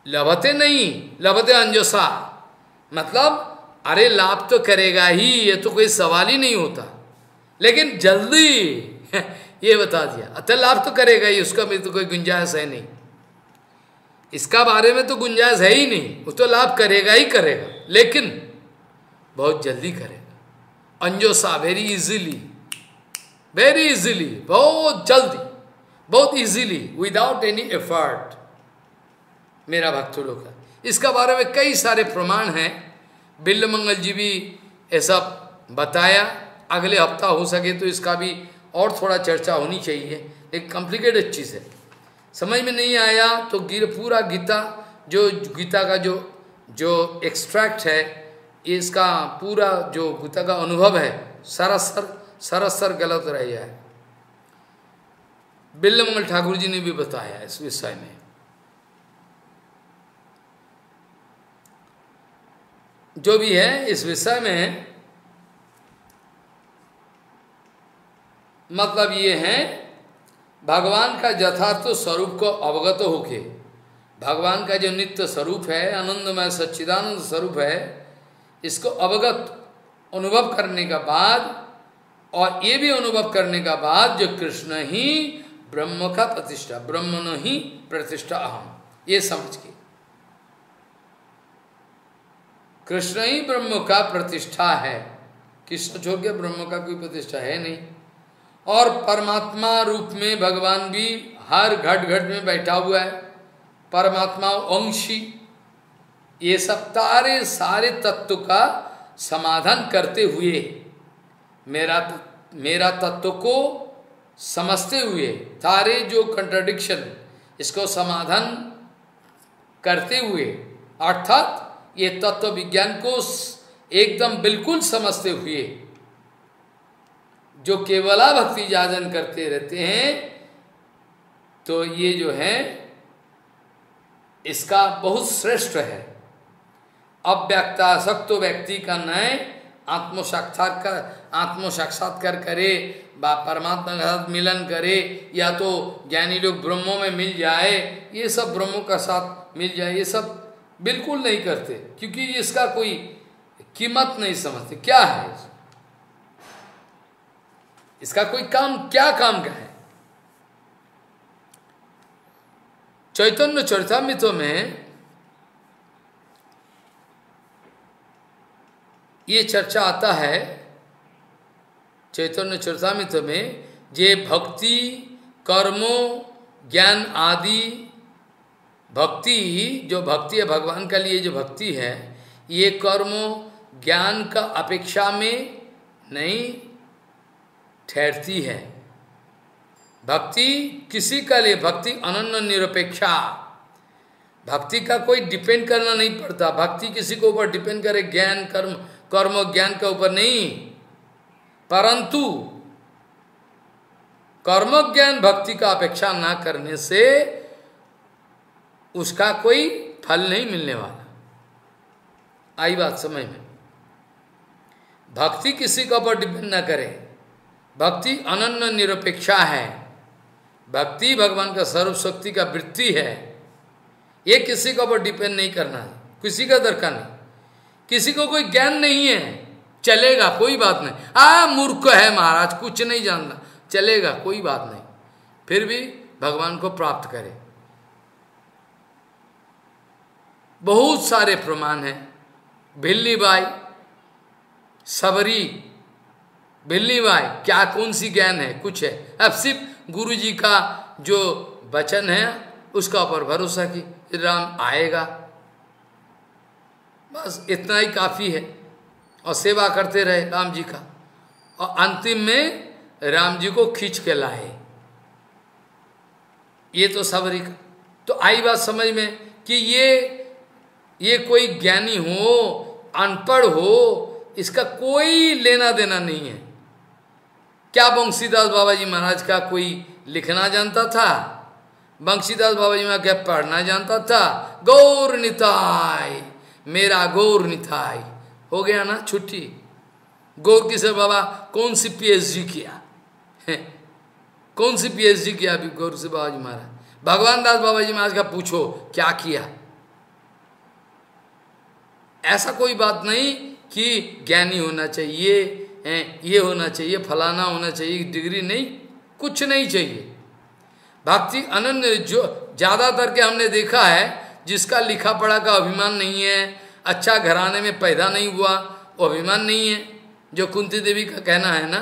लभते नहीं, लभते अंजसा। मतलब अरे, लाभ तो करेगा ही, ये तो कोई सवाल ही नहीं होता। लेकिन जल्दी, ये बता दिया। अतः लाभ तो करेगा ही, उसका भी तो कोई गुंजाइश है नहीं। इसका बारे में तो गुंजाइश है ही नहीं, वो तो लाभ करेगा ही करेगा, लेकिन बहुत जल्दी करेगा। अंजोसा वेरी इजीली वेरी इजीली बहुत जल्दी। बहुत इजीली विदाउट एनी एफर्ट मेरा भक्त लोग का। इसका बारे में कई सारे प्रमाण हैं। बिल्ल मंगल जी भी ऐसा बताया, अगले हफ़्ता हो सके तो इसका भी और थोड़ा चर्चा होनी चाहिए। एक कॉम्प्लिकेटेड चीज़ है। समझ में नहीं आया तो गिर, पूरा गीता, जो गीता का जो जो एक्सट्रैक्ट है, इसका पूरा जो गीता का अनुभव है सरासर सरासर गलत रह जाए बिल्लमंगल ठाकुर जी ने भी बताया इस विषय में। जो भी है, इस विषय में मतलब ये है, भगवान का यथार्थ तो स्वरूप को अवगत होके, भगवान का जो नित्य स्वरूप है, आनंदमय सच्चिदानंद स्वरूप है, इसको अवगत अनुभव करने का बाद, और ये भी अनुभव करने का बाद जो कृष्ण ही ब्रह्म का प्रतिष्ठा, ब्रह्म न ही प्रतिष्ठा अहम। ये समझ के। कृष्ण ही ब्रह्म का प्रतिष्ठा है। कृष्ण छोड़ के ब्रह्म का कोई प्रतिष्ठा है नहीं। और परमात्मा रूप में भगवान भी हर घट घट में बैठा हुआ है। परमात्मा अंशी ये सब तारे सारे तत्व का समाधान करते हुए मेरा मेरा तत्व को समझते हुए, तारे जो कंट्रडिक्शन इसको समाधान करते हुए, अर्थात ये तत्व विज्ञान को एकदम बिल्कुल समझते हुए, जो केवला भक्ति जाजन करते रहते हैं तो ये जो है, इसका बहुत श्रेष्ठ है। अव्यक्ताशक्त व्यक्ति का नए आत्म साक्षात्कार आत्म साक्षात्कार करे, बा परमात्मा के साथ मिलन करे, या तो ज्ञानी लोग ब्रह्मों में मिल जाए, ये सब ब्रह्मों का साथ मिल जाए, ये सब बिल्कुल नहीं करते, क्योंकि इसका कोई कीमत नहीं समझते। क्या है इसका? कोई काम, क्या काम का है? चैतन्य चरितमित में ये चर्चा आता है चैतन्य चरितमित में, जे भक्ति, कर्मों, ज्ञान आदि, भक्ति जो भक्ति है, भगवान के लिए जो भक्ति है, ये कर्मों, ज्ञान का अपेक्षा में नहीं ठहरती है। भक्ति किसी का लिए, भक्ति अनन्य निरपेक्षा। भक्ति का कोई डिपेंड करना नहीं पड़ता। भक्ति किसी के ऊपर डिपेंड करे, ज्ञान, कर्म कर्म ज्ञान के ऊपर नहीं। परंतु कर्म ज्ञान भक्ति का अपेक्षा ना करने से उसका कोई फल नहीं मिलने वाला। आई बात समय में? भक्ति किसी के ऊपर डिपेंड ना करे। भक्ति अनन्य निरपेक्षा है। भक्ति भगवान का सर्वशक्ति का वृत्ति है। ये किसी के ऊपर डिपेंड नहीं करना है। किसी का दरकार नहीं। किसी को कोई ज्ञान नहीं है। चलेगा, कोई बात नहीं। आ, मूर्ख है महाराज, कुछ नहीं जानना चलेगा, कोई बात नहीं। फिर भी भगवान को प्राप्त करे। बहुत सारे प्रमाण हैं। भिल्ली बाई, सबरी, भिल्ली बाई, क्या कौन सी ज्ञान है? कुछ है। अब सिर्फ़ गुरु जी का जो वचन है, उसका ऊपर भरोसा की राम आएगा। बस इतना ही काफ़ी है। और सेवा करते रहे राम जी का। और अंतिम में राम जी को खींच के लाए। ये तो सबरी का तो आई बात समझ में कि ये ये कोई ज्ञानी हो, अनपढ़ हो, इसका कोई लेना देना नहीं है। क्या बंशीदास बाबा जी महाराज का कोई लिखना जानता था? बंशीदास बाबा जी महाराज क्या पढ़ना जानता था? गौर निताई मेरा गौर निताई हो गया ना छुट्टी? गौर किशोर बाबा, कौन सी पीएचडी किया? है? कौन सी पीएचडी किया अभी गौर से बाबा जी महाराज? भगवान दास बाबा जी महाराज का पूछो, क्या किया? ऐसा कोई बात नहीं कि ज्ञानी होना चाहिए ये होना चाहिए, फलाना होना चाहिए डिग्री नहीं, कुछ नहीं चाहिए। भक्ति अनन्य जो, ज़्यादातर के हमने देखा है जिसका लिखा पढ़ा का अभिमान नहीं है अच्छा घराने में पैदा नहीं हुआ, वो अभिमान नहीं है। जो कुंती देवी का कहना है ना,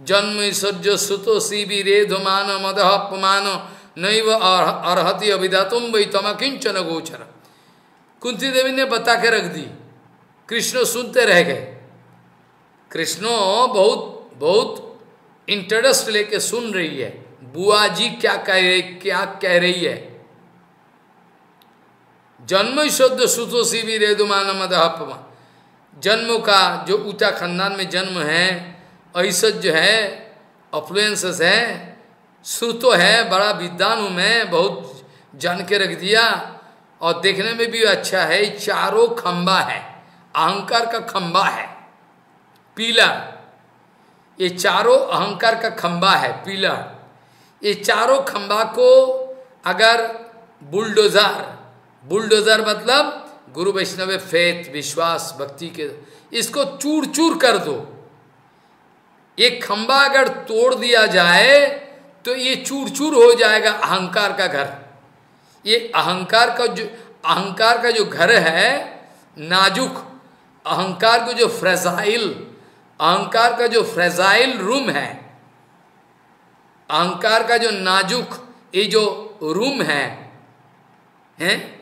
जन्म ईश्वर्य सुतो शिवी रेधमान मद अपमान, नैव अर्हति अभिधातुम वही तमा किंचन गोचर। कुंती देवी ने बता के रख दी, कृष्ण सुनते रह गए। कृष्णो बहुत बहुत इंटरेस्ट लेके सुन रही है। बुआ जी क्या कह रही, क्या कह रही है? जन्म शुद्ध सुतो शिवी रेदुमान मदहपमा जन्म का जो ऊँचा खानदान में जन्म है ऐश्वर्य है अफ्लुएंसेस है श्रुतो है, बड़ा विद्वान हूँ मैं, बहुत जान के रख दिया, और देखने में भी अच्छा है चारों खंबा है, अहंकार का खंबा है, पीला। ये चारों अहंकार का खंबा है, पीला। ये चारों खंबा को अगर बुलडोजर बुलडोजर मतलब गुरु वैष्णव फेत, विश्वास, भक्ति के, इसको चूर चूर कर दो। ये खंबा अगर तोड़ दिया जाए तो ये चूर चूर हो जाएगा अहंकार का घर। ये अहंकार का जो, अहंकार का जो घर है, नाजुक, अहंकार को जो फ्रेजाइल, अहंकार का जो फ्रेजाइल रूम है, अहंकार का जो नाजुक, ये जो रूम है, हैं?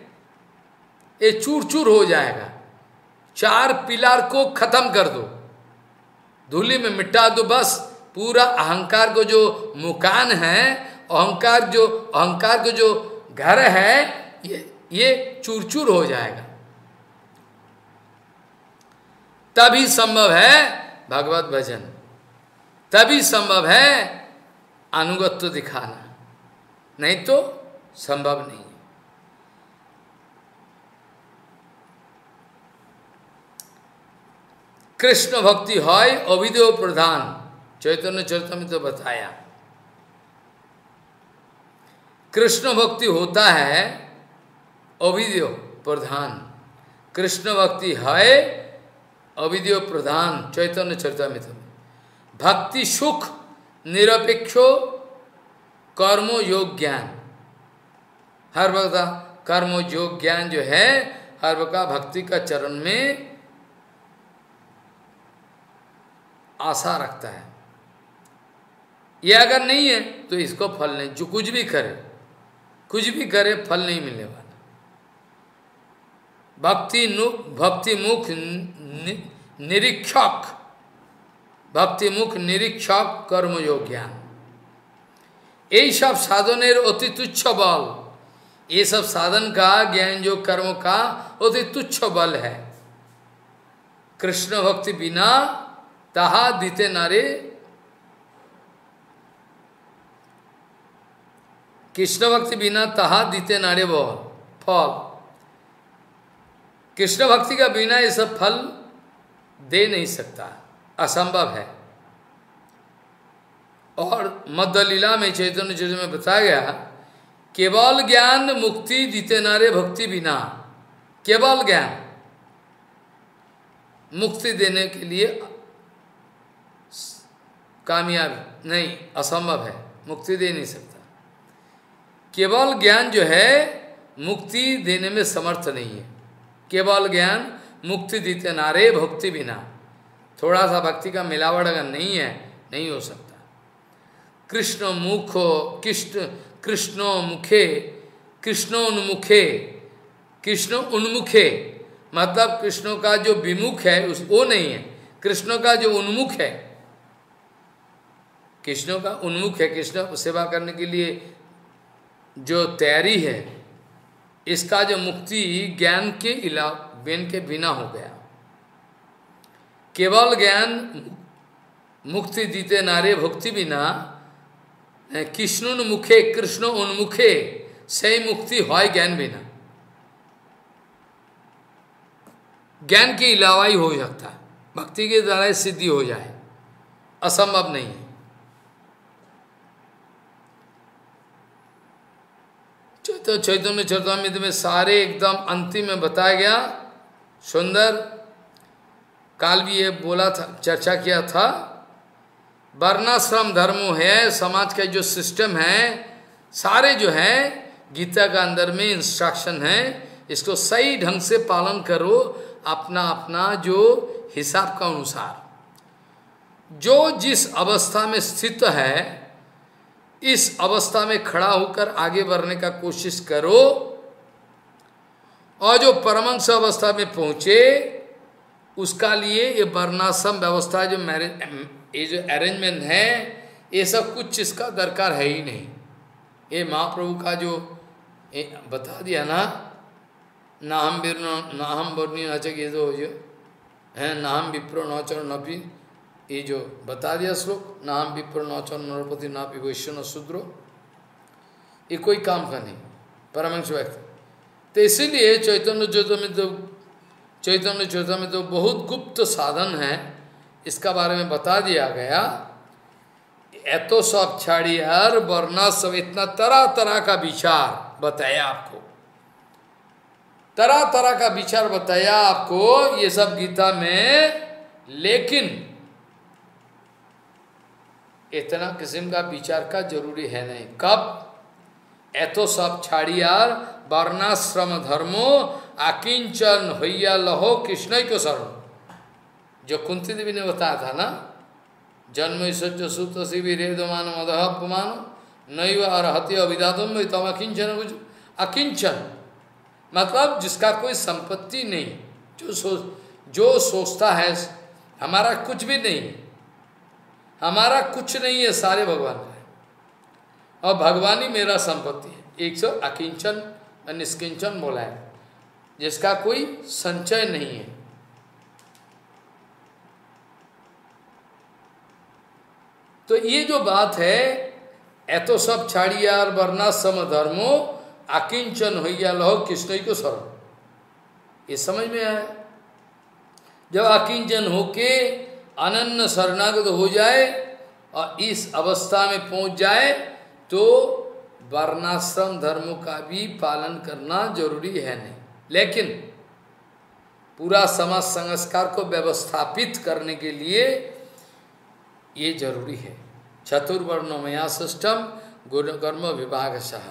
ये चूर चूर हो जाएगा। चार पिलर को खत्म कर दो। धूली में मिटा दो बस। पूरा अहंकार को जो मुकान है, अहंकार जो, अहंकार को जो घर है, ये ये चूर चूर हो जाएगा। तभी संभव है, भगवत भजन, तभी संभव है अनुगत्व दिखाना। नहीं तो संभव नहीं। कृष्ण भक्ति है अविदेव प्रधान। चैतन्य चरित्र में तो बताया। कृष्ण भक्ति होता है, अविदेव प्रधान। कृष्ण भक्ति है अविदेव प्रधान, चैतन्य चरितमित। भक्ति सुख, निरपेक्षो, कर्मो योग ज्ञान। हर वक्त कर्म योग ज्ञान जो है, हर वक्त भक्ति का चरण में आशा रखता है। ये अगर नहीं है तो इसको फल नहीं, जो कुछ भी करे, कुछ भी करे, फल नहीं मिलने वाला। भक्ति भक्ति मुख निरीक्षक, भक्ति मुख निरीक्षक कर्मयोग ज्ञान यही सब साधन अति तुच्छ बल। ये सब साधन का ज्ञान जो कर्म का, अति तुच्छ बल है। कृष्ण भक्ति बिना तहा दीते नारे कृष्ण भक्ति बिना तहा दीते नारे बोल फल। कृष्ण भक्ति का बिना ये सब फल दे नहीं सकता। असंभव है। और मध्य लीला में चैतन्य चैतन्य में बताया गया, केवल ज्ञान मुक्ति दीते नारे भक्ति बिना। केवल ज्ञान मुक्ति देने के लिए कामयाब नहीं, असंभव है, मुक्ति दे नहीं सकता। केवल ज्ञान जो है, मुक्ति देने में समर्थ नहीं है। केवल ज्ञान, मुक्ति देते नारे, भक्ति बिना। थोड़ा सा भक्ति का मिलावट अगर नहीं है, नहीं हो सकता। कृष्ण मुखो कृष्ण कृष्णो मुखे कृष्णोन्मुखे कृष्ण उन्मुखे। मतलब कृष्ण का जो विमुख है, उस वो नहीं है। कृष्ण का जो उन्मुख है कृष्ण का उन्मुख है कृष्ण सेवा करने के लिए। जो तैयारी है, इसका जो मुक्ति ज्ञान के इलावेन के बिना हो गया। केवल ज्ञान मुक्ति दीते नारे भक्ति बिना कृष्ण मुखे, कृष्ण उन्मुखे, सही मुक्ति हो ज्ञान बिना। ज्ञान के अलावा ही हो सकता है। भक्ति के द्वारा सिद्धि हो जाए। असंभव नहीं है। तो चैतन्य चरतामित में सारे एकदम अंतिम में बताया गया। सुंदर, काल भी ये बोला था, चर्चा किया था। वर्णाश्रम धर्मो है, समाज का जो सिस्टम है, सारे जो है, गीता का अंदर में इंस्ट्रक्शन है, इसको सही ढंग से पालन करो, अपना अपना जो हिसाब का अनुसार। जो जिस अवस्था में स्थित है इस अवस्था में खड़ा होकर आगे बढ़ने का कोशिश करो। और जो परमंश अवस्था में पहुँचे उसका लिए ये वर्णाश्रम व्यवस्था जो मैरिज ये जो अरेंजमेंट है ये सब कुछ इसका दरकार है ही नहीं। ये महाप्रभु का जो ए, बता दिया ना ना हम ना हम वर्णी नचक ये जो है नाहम विप्रो नौचर नपी ये जो बता दिया श्लोक, नाम विप्र नौचन नरपति ना वैश्य शूद्रो, ये कोई काम का नहीं परमंश व्यक्ति। तो इसीलिए चैतन्य ज्योत में तो चैतन्य ज्योत में तो बहुत गुप्त साधन है, इसका बारे में बता दिया गया। एतो सब छाड़ी हर वर्णा सब इतना तरह तरह का विचार बताया आपको। तरह तरह का विचार बताया आपको, ये सब गीता में, लेकिन इतना किस्म का विचार का ज़रूरी है नहीं। कब? एतो सब छाड़ियार, वर्णाश्रम धर्मो, आकिंचन होइया लहो कृष्ण को शरण। जो कुंती देवी ने बताया था ना, जन्म सज्ज सुत शिवी रेदमान मदहपमान नैव अर्हति अविदातम तम अकिंचन कुछ। अकिंचन मतलब जिसका कोई संपत्ति नहीं, जो सो, जो सोचता है, हमारा कुछ भी नहीं। हमारा कुछ नहीं है, सारे भगवान का और भगवान ही मेरा संपत्ति है। एक सौ अकिंचन निष्किंचन बोला है, जिसका कोई संचय नहीं है। तो ये जो बात है, ए तो सब छाड़ियार सम धर्मो, अकिंचन होइया लहो कृष्ण को स्वर्ण ये समझ में आया? जब अकिंचन होके अनन्न शरणागत हो जाए और इस अवस्था में पहुँच जाए तो वर्णाश्रम धर्म का भी पालन करना ज़रूरी है नहीं। लेकिन पूरा समाज संस्कार को व्यवस्थापित करने के लिए ये ज़रूरी है। चतुर्वर्णमया सिस्टम गुण कर्म विभाग सह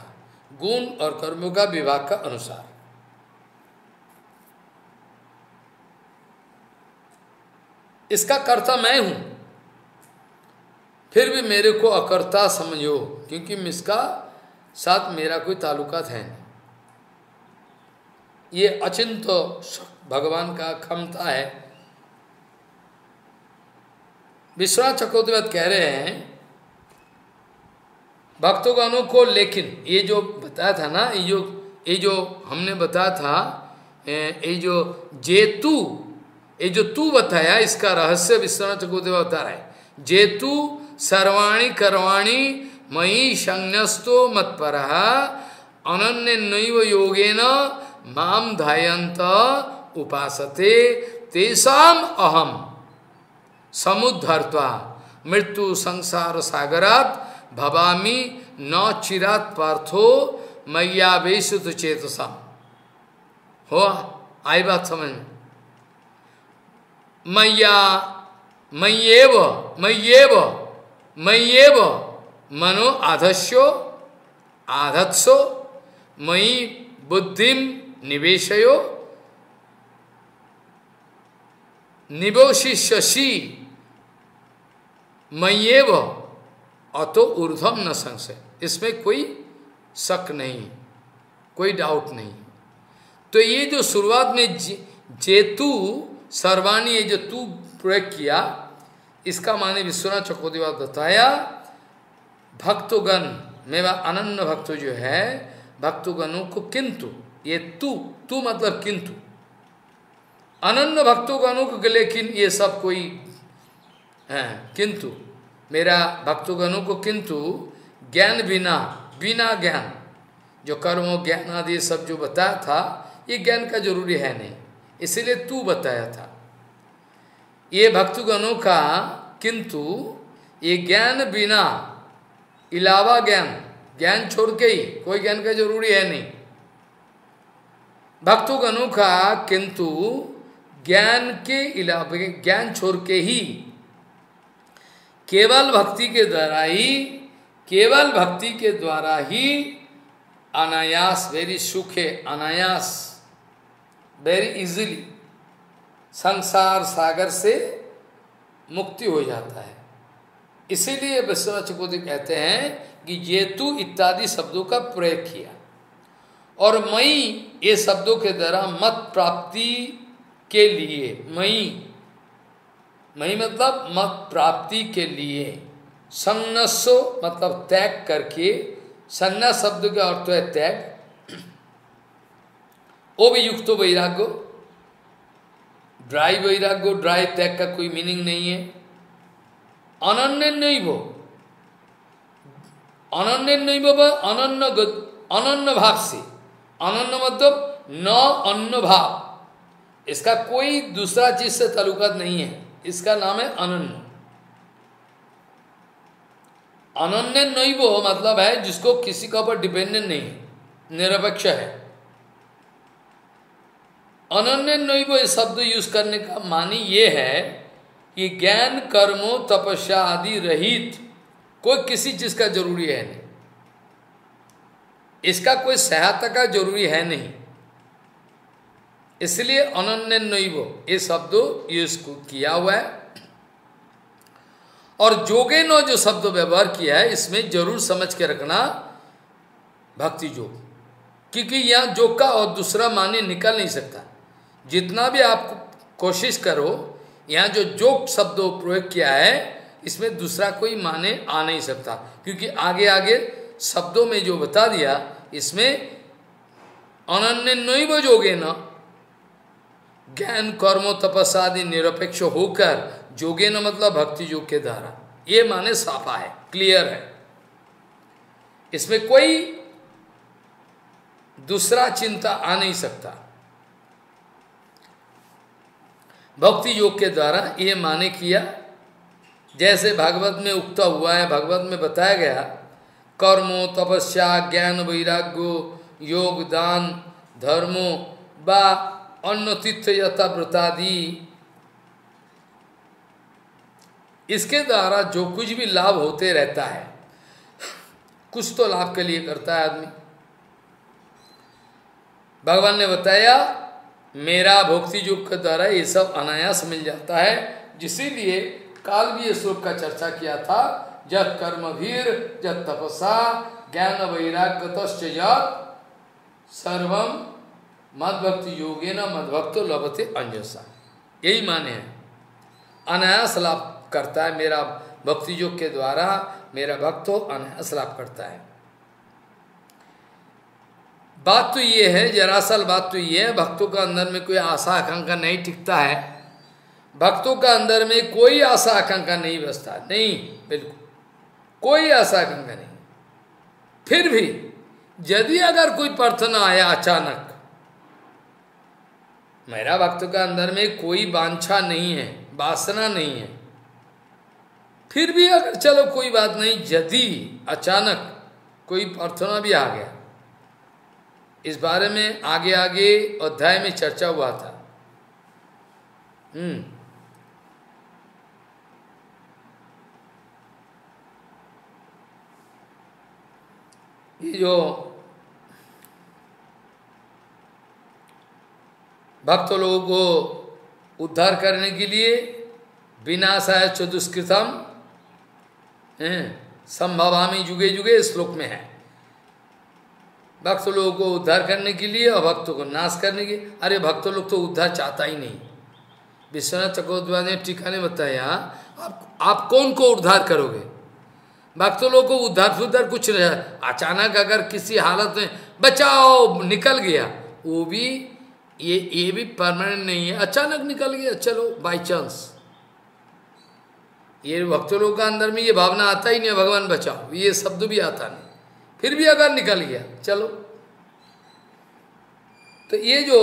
गुण और कर्मों का विभाग का अनुसार। इसका कर्ता मैं हूँ। फिर भी मेरे को अकर्ता समझो, क्योंकि इसका साथ मेरा कोई ताल्लुकात है नहीं। ये अचिंत भगवान का क्षमता है। विश्वनाथ चक्रवर्ती कह रहे हैं, भक्तगणों को, लेकिन ये जो बताया था ना, ये जो ये जो हमने बताया था ये जो जेतु ये जो तू बताया, इसका रहस्य विश्वनाथ चक्रवर्ती बता रहा है। जेतु सर्वाणी करवाणी मई संन्यस्तो मत्पर, अनन्य नैव योगेन माम धायंत उपासते, तेसाम अहम। समुद्धर्वा मृत्यु संसार सागरात, भवामी न चिरात पार्थो मैयावेशुत चेतसम। हो, आई बात समझ में? मैया मय्येव मय्येव मय्येव, मनो आधस्यो, आधत्सो, मयि बुद्धिम निवेशयो, निवोशिष्यसी, मय्येव, अतो ऊर्धम न संशय। इसमें कोई शक नहीं, कोई डाउट नहीं। तो ये जो शुरुआत में जेतु सर्वाणी ये जो तू प्रयोग किया, इसका माने विश्वनाथ चकोदेवा बताया, भक्तगण मेरा अनन्न भक्त जो है, भक्तगणों को किंतु, ये तू तू मतलब किंतु। अनन्य भक्तगणों को लेकिन ये सब कोई, है, किंतु। मेरा भक्तगणों को किंतु, ज्ञान बिना बिना ज्ञान, जो कर्म, ज्ञान आदि सब जो बताया था, ये ज्ञान का ज़रूरी है नहीं। इसीलिए तू बताया था। ये भक्तगणों का, किंतु ये ज्ञान बिना, इलावा ज्ञान ज्ञान छोड़ के ही, कोई ज्ञान का ज़रूरी है नहीं। भक्तगणों का, किंतु ज्ञान के इलावा, ज्ञान छोड़ के ही, केवल भक्ति के द्वारा ही, केवल भक्ति के द्वारा ही अनायास वेरी सुखे अनायास। वेरी इजीली संसार सागर से मुक्ति हो जाता है इसीलिए विश्वनाथ चकोदी कहते हैं कि जेतु इत्यादि शब्दों का प्रयोग किया और मई ये शब्दों के द्वारा मत प्राप्ति के लिए मई मई मतलब मत प्राप्ति के लिए संन्यासो मतलब त्याग करके संन्यास शब्द का अर्थ है त्याग वो भी युक्त वैराग्य। ड्राई वैराग्य, ड्राई त्याग का कोई मीनिंग नहीं है। अनन्य नहीं वो अनन्य नहीं वो अनन्न अनन्न भाव से। अनन्न मतलब न अन्न भाव। इसका कोई दूसरा चीज़ से ताल्लुकात नहीं है। इसका नाम है अनन्य। अनन्य नहीं वो मतलब है जिसको किसी का ऊपर डिपेंडेंट नहीं है। निरपेक्ष है। अनन्य नहीं वो शब्द यूज़ करने का मानी ये है कि ज्ञान, कर्मों, तपस्या आदि रहित कोई किसी चीज़ का ज़रूरी है नहीं। इसका कोई सहायता का ज़रूरी है नहीं। इसलिए अनन्य नैव ये शब्द यूज़ किया हुआ है। और जोगे नो जो शब्द व्यवहार किया है, इसमें ज़रूर समझ के रखना भक्ति योग क्योंकि यहाँ जोग का और दूसरा माने निकल नहीं सकता। जितना भी आप कोशिश करो, यहाँ जो जोक शब्द प्रयोग किया है, इसमें दूसरा कोई माने आ नहीं सकता। क्योंकि आगे आगे शब्दों में जो बता दिया, इसमें अनन्य नहीं जोगे न ज्ञान, कर्म तपस्यादि निरपेक्ष होकर जोगे न मतलब भक्ति योग के द्वारा। ये माने साफा है क्लियर है। इसमें कोई दूसरा चिंता आ नहीं सकता। भक्ति योग के द्वारा ये माने किया, जैसे भागवत में उक्ता हुआ है, भागवत में बताया गया, कर्मो तपस्या, ज्ञान, वैराग्यो, योग, दान, धर्मो व अन्न तीर्थ यथा, व्रतादि। इसके द्वारा जो कुछ भी लाभ होते रहता है, कुछ तो लाभ के लिए करता है आदमी। भगवान ने बताया मेरा भक्ति युग के द्वारा ये सब अनायास मिल जाता है। जिसीलिए काल भी ये श्लोक का चर्चा किया था जब कर्मवीर जब तपसा, ज्ञान वैराग्य सर्वम मद भक्ति योगे न मद भक्त लभते अंजसा यही माने हैं। अनायास लाभ करता है मेरा भक्ति योग के द्वारा, मेरा भक्त अनायास लाभ करता है। बात तो ये है, जरासल बात तो ये है, भक्तों का अंदर में कोई आशा आकांक्षा नहीं टिकता है। भक्तों का अंदर में कोई आशा आकांक्षा नहीं बसता। नहीं, बिल्कुल। कोई आशा आकांक्षा नहीं। फिर भी, यदि अगर कोई प्रार्थना आया अचानक, मेरा भक्त का अंदर में कोई बांछा नहीं है, वासना नहीं है, फिर भी अगर चलो कोई बात नहीं, यदि अचानक कोई प्रार्थना भी आ गया इस बारे में आगे आगे अध्याय में चर्चा हुआ था। हम्म। ये जो भक्त लोगों को उद्धार करने के लिए विनाशाय चतुष्कृतम संभवामी जुगे जुगे श्लोक में है। भक्त लोगों को उद्धार करने के लिए और भक्तों को नाश करने के अरे भक्त लोग तो उद्धार चाहता ही नहीं। विश्वनाथ चकोद्वा ने टीका ने बताया आप, आप कौन को उद्धार करोगे? भक्त लोग को उद्धार सुधार कुछ नहीं अचानक अगर किसी हालत में बचाओ निकल गया वो भी ये ये भी परमानेंट नहीं है। अचानक निकल गया चलो बाई चांस ये भक्त लोग का अंदर में ये भावना आता ही नहीं है भगवान बचाओ। ये शब्द भी आता नहीं। फिर भी अगर निकल गया, चलो तो ये जो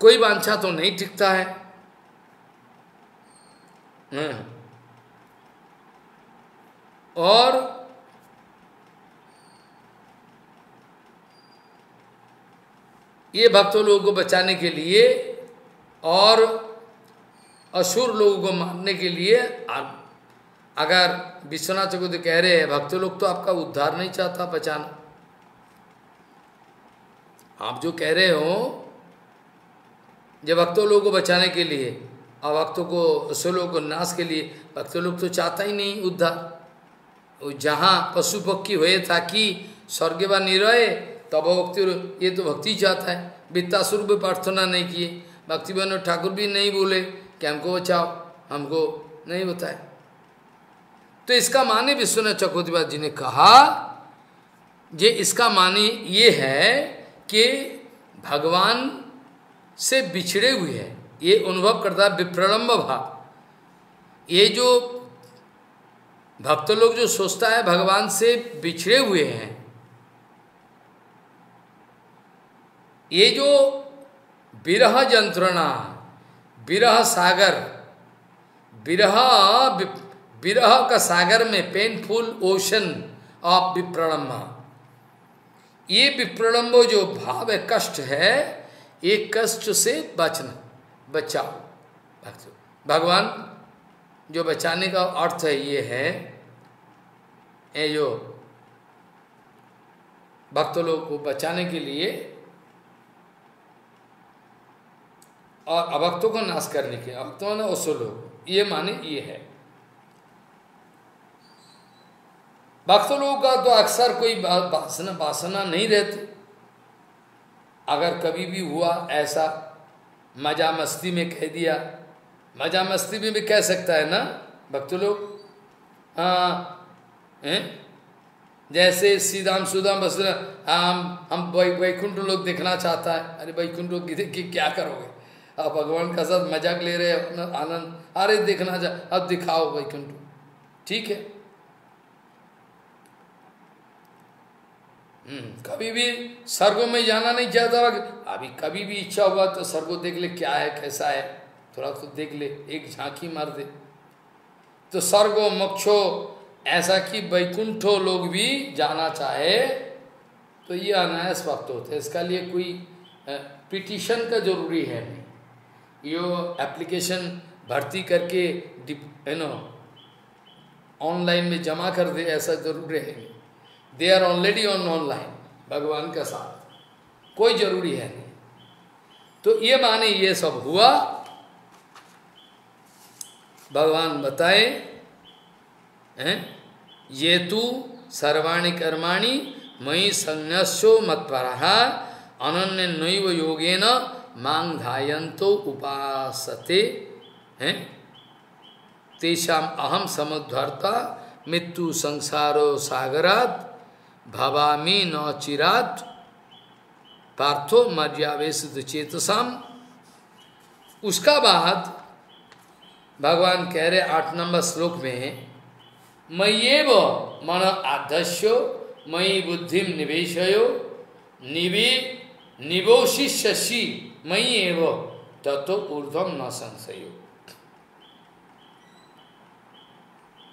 कोई वांछा तो नहीं टिकता है हम्म। और ये भक्तों लोगों को बचाने के लिए और असुर लोगों को मारने के लिए अगर विश्वनाथ चकोद कह रहे हैं, भक्त लोग तो आपका उद्धार नहीं चाहता बचाना आप जो कह रहे हो जब भक्तों लोगों को बचाने के लिए, और भक्तों को असुरों को नाश के लिए, भक्त लोग तो चाहता ही नहीं उद्धार। जहाँ पशु पक्षी हुए था कि स्वर्ग व निरय तब भक्ति, ये तो भक्ति चाहता है। वित्तासुर भी प्रार्थना नहीं किए। भक्ति बनो ठाकुर भी नहीं बोले कि हमको बचाओ, हमको नहीं बताए। तो इसका माने विश्वनाथ चकोतिवाद जी ने कहा जे इसका माने ये है कि भगवान से बिछड़े हुए हैं। ये अनुभव करता है विप्रलंब भाव। ये जो भक्त लोग जो सोचता है भगवान से बिछड़े हुए हैं, ये जो विरह यंत्रणा, विरह सागर, विरह विरह का सागर में पेनफुल ओशन ऑफ़ विप्रणम्मा। ये विप्रणम्ब जो भाव है, कष्ट है, ये कष्ट से बचना, बचाओ। भगवान, जो बचाने का अर्थ है ये है, ये जो भक्त लोग को बचाने के लिए और अभक्तों को नाश करने के अभक्तों ने उसो लोग, ये माने ये है। भक्त लोगों का तो अक्सर कोई वासना वासना नहीं रहती। अगर कभी भी हुआ ऐसा मज़ा मस्ती में कह दिया मज़ा मस्ती में भी कह सकता है ना, भक्त लोग? हाँ जैसे सीधाम सुदाम बस हम हम वैकुंठ लोग देखना चाहता है। अरे वैकुंठ लोग की क्या करोगे? अब भगवान का साथ मज़ाक ले रहे अपना आनंद। अरे देखना चाह, अब दिखाओ वैकुंठ। ठीक है? कभी भी स्वर्ग में जाना नहीं चाहता अभी कभी भी इच्छा हुआ तो स्वर्ग देख ले क्या है, कैसा है। थोड़ा तो देख ले, एक झांकी मार दे। तो स्वर्ग, मोक्षो, ऐसा कि वैकुंठो लोग भी जाना चाहे तो ये अनायास वक्त होते हैं। इसका लिए कोई पिटिशन का ज़रूरी है नहीं। यो एप्लीकेशन भर्ती करके यू नो ऑनलाइन में जमा कर दे, ऐसा ज़रूर है they are already on online भगवान के साथ। कोई ज़रूरी है नहीं। तो ये माने ये सब हुआ। भगवान बताए, हैं? ये तू सर्वाणी कर्माणी मई संन्यासो मत्पर अनन्य नैव योगेन मांग धायंतो उपासते, हैं? तेषाम अहम समुद्धर्ता मृत्यु संसारो सागरात भवामी न चिरात पार्थो मर्यावेश चेतसाम। उसका बाद भगवान कह रहे आठ नंबर श्लोक में मय्येव मन आदस्यो मयि बुद्धि निवेशयो, निवे निवोशिष्यसी, मयि एव तत्व ऊर्धम न संशयो।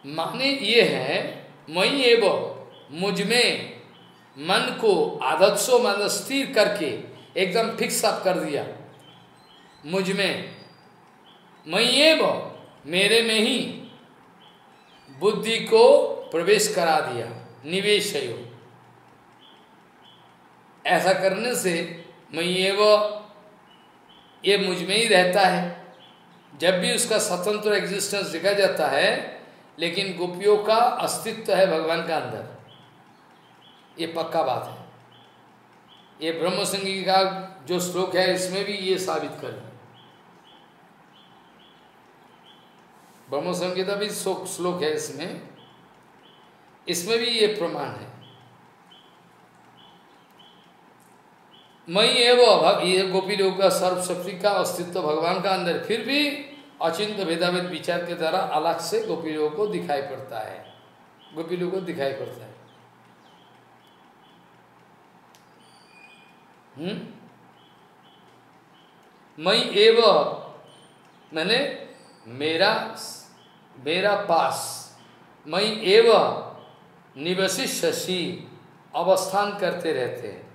माने ये है मई एव मुझमें मन को आदत्सो मन स्थिर करके एकदम फिक्स अप कर दिया। मुझमें। मई एव मेरे में ही बुद्धि को प्रवेश करा दिया। निवेश ऐसा करने से मैं ये वो ये मुझमें ही रहता है। जब भी उसका स्वतंत्र एग्जिस्टेंस दिखा जाता है, लेकिन गोपियों का अस्तित्व है भगवान का अंदर। ये पक्का बात है। ये ब्रह्म संगी का जो श्लोक है, इसमें भी ये साबित कर ब्रह्म संगीता भी श्लोक है इसमें। इसमें भी ये प्रमाण है। मई है एवं ये गोपी लोग का सर्वशक्ति का अस्तित्व भगवान का अंदर, फिर भी अचिंत भेदाभेद विचार के द्वारा अलग से गोपी लोगों को दिखाई पड़ता है। गोपी लोगों को दिखाई पड़ता है हम्म मई एव मैंने मेरा मेरा पास। मई एव निवसी शशि अवस्थान करते रहते हैं।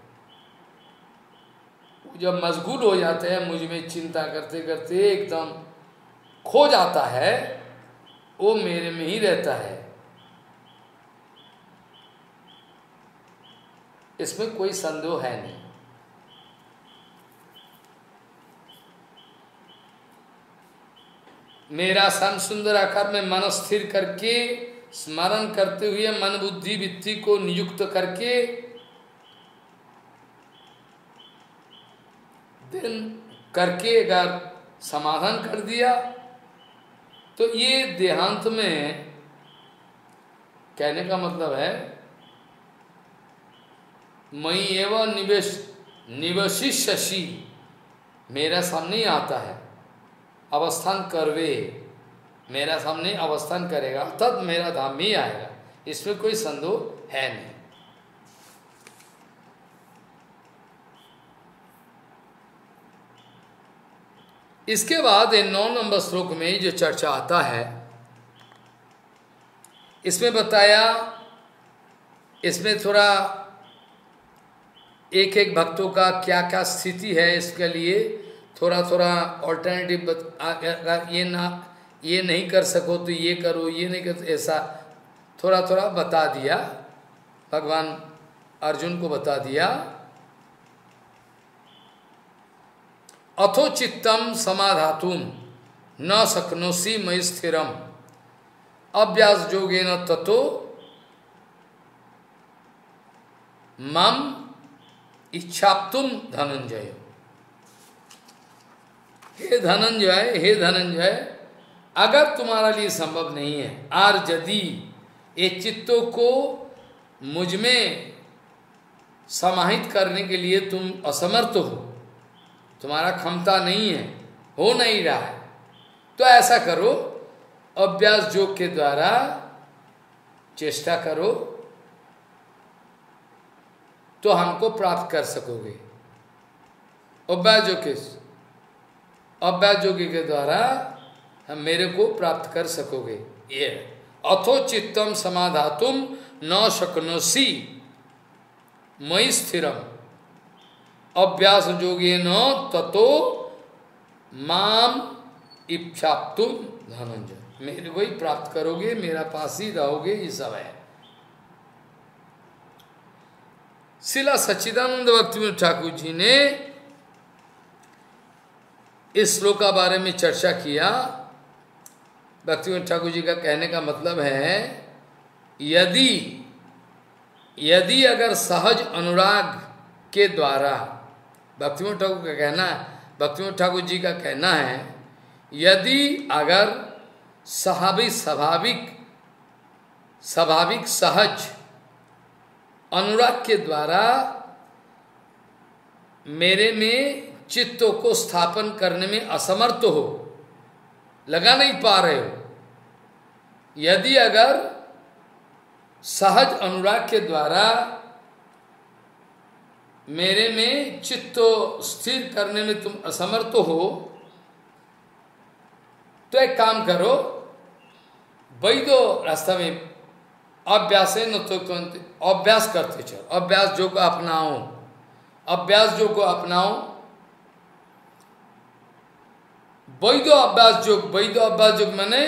जब मशगूल हो जाते हैं, मुझमें चिंता करते करते एकदम खो जाता है, वो मेरे में ही रहता है। इसमें कोई संदेह है नहीं। मेरा सन सुंदर आकार में मन स्थिर करके, स्मरण करते हुए मन बुद्धि वित्ती को नियुक्त करके, दिन करके अगर समाधान कर दिया तो ये देहांत में कहने का मतलब है मई एवं निवेश निवशी शशि मेरा सामने ही आता है। अवस्थान करवे। मेरा सामने अवस्थान करेगा, तब मेरा धाम में आएगा। इसमें कोई संदेह है नहीं। इसके बाद इन नौ नंबर श्लोक में जो चर्चा आता है, इसमें बताया, इसमें थोड़ा एक एक भक्तों का क्या क्या स्थिति है इसके लिए थोड़ा थोड़ा ऑल्टरनेटिव ये ना, ये नहीं कर सको तो ये करो, ये नहीं कर, ऐसा थोड़ा थोड़ा बता दिया। भगवान अर्जुन को बता दिया। अथो चित्तम समाधातुम, न शक्नोसी मई स्थिरम। अभ्यास जोगे न ततो, मम इच्छाप्तुम धनंजय। हे धनंजय हे धनंजय, अगर तुम्हारा लिए संभव नहीं है आर यदि ये चित्तों को मुझमें समाहित करने के लिए तुम असमर्थ हो, तुम्हारा क्षमता नहीं है, हो नहीं रहा है तो ऐसा करो, अभ्यास योग के द्वारा चेष्टा करो तो हमको प्राप्त कर सकोगे। अभ्यास योग के अभ्यास योग के द्वारा हम मेरे को प्राप्त कर सकोगे। ये अथो चित्तम समाधातुम न शकनोसी। मई स्थिरम। अभ्यास जोगे न ततो माम इच्छाप्तुम धनंजय। मेरे को ही प्राप्त करोगे, मेरा पास ही रहोगे, ये सब है। शिला सच्चिदानंद भक्ति ठाकुर जी ने इस श्लोक का बारे में चर्चा किया। भक्ति ठाकुर जी का कहने का मतलब है, यदि यदि अगर सहज अनुराग के द्वारा भक्तिमोहन ठाकुर का कहना है भक्ति ठाकुर जी का कहना है, यदि अगर स्वाभाविक स्वाभाविक स्वाभाविक सहज अनुराग के द्वारा मेरे में चित्तों को स्थापन करने में असमर्थ हो, लगा नहीं पा रहे हो। यदि अगर सहज अनुराग के द्वारा मेरे में चित्त स्थिर करने में तुम असमर्थ हो तो एक काम करो वैदो रास्ता में अभ्यास है न तो अभ्यास करते चलो। अभ्यास जो को अपनाओ, अभ्यास जो को अपनाओ वैध अभ्यास योग वैध अभ्यास योग मैंने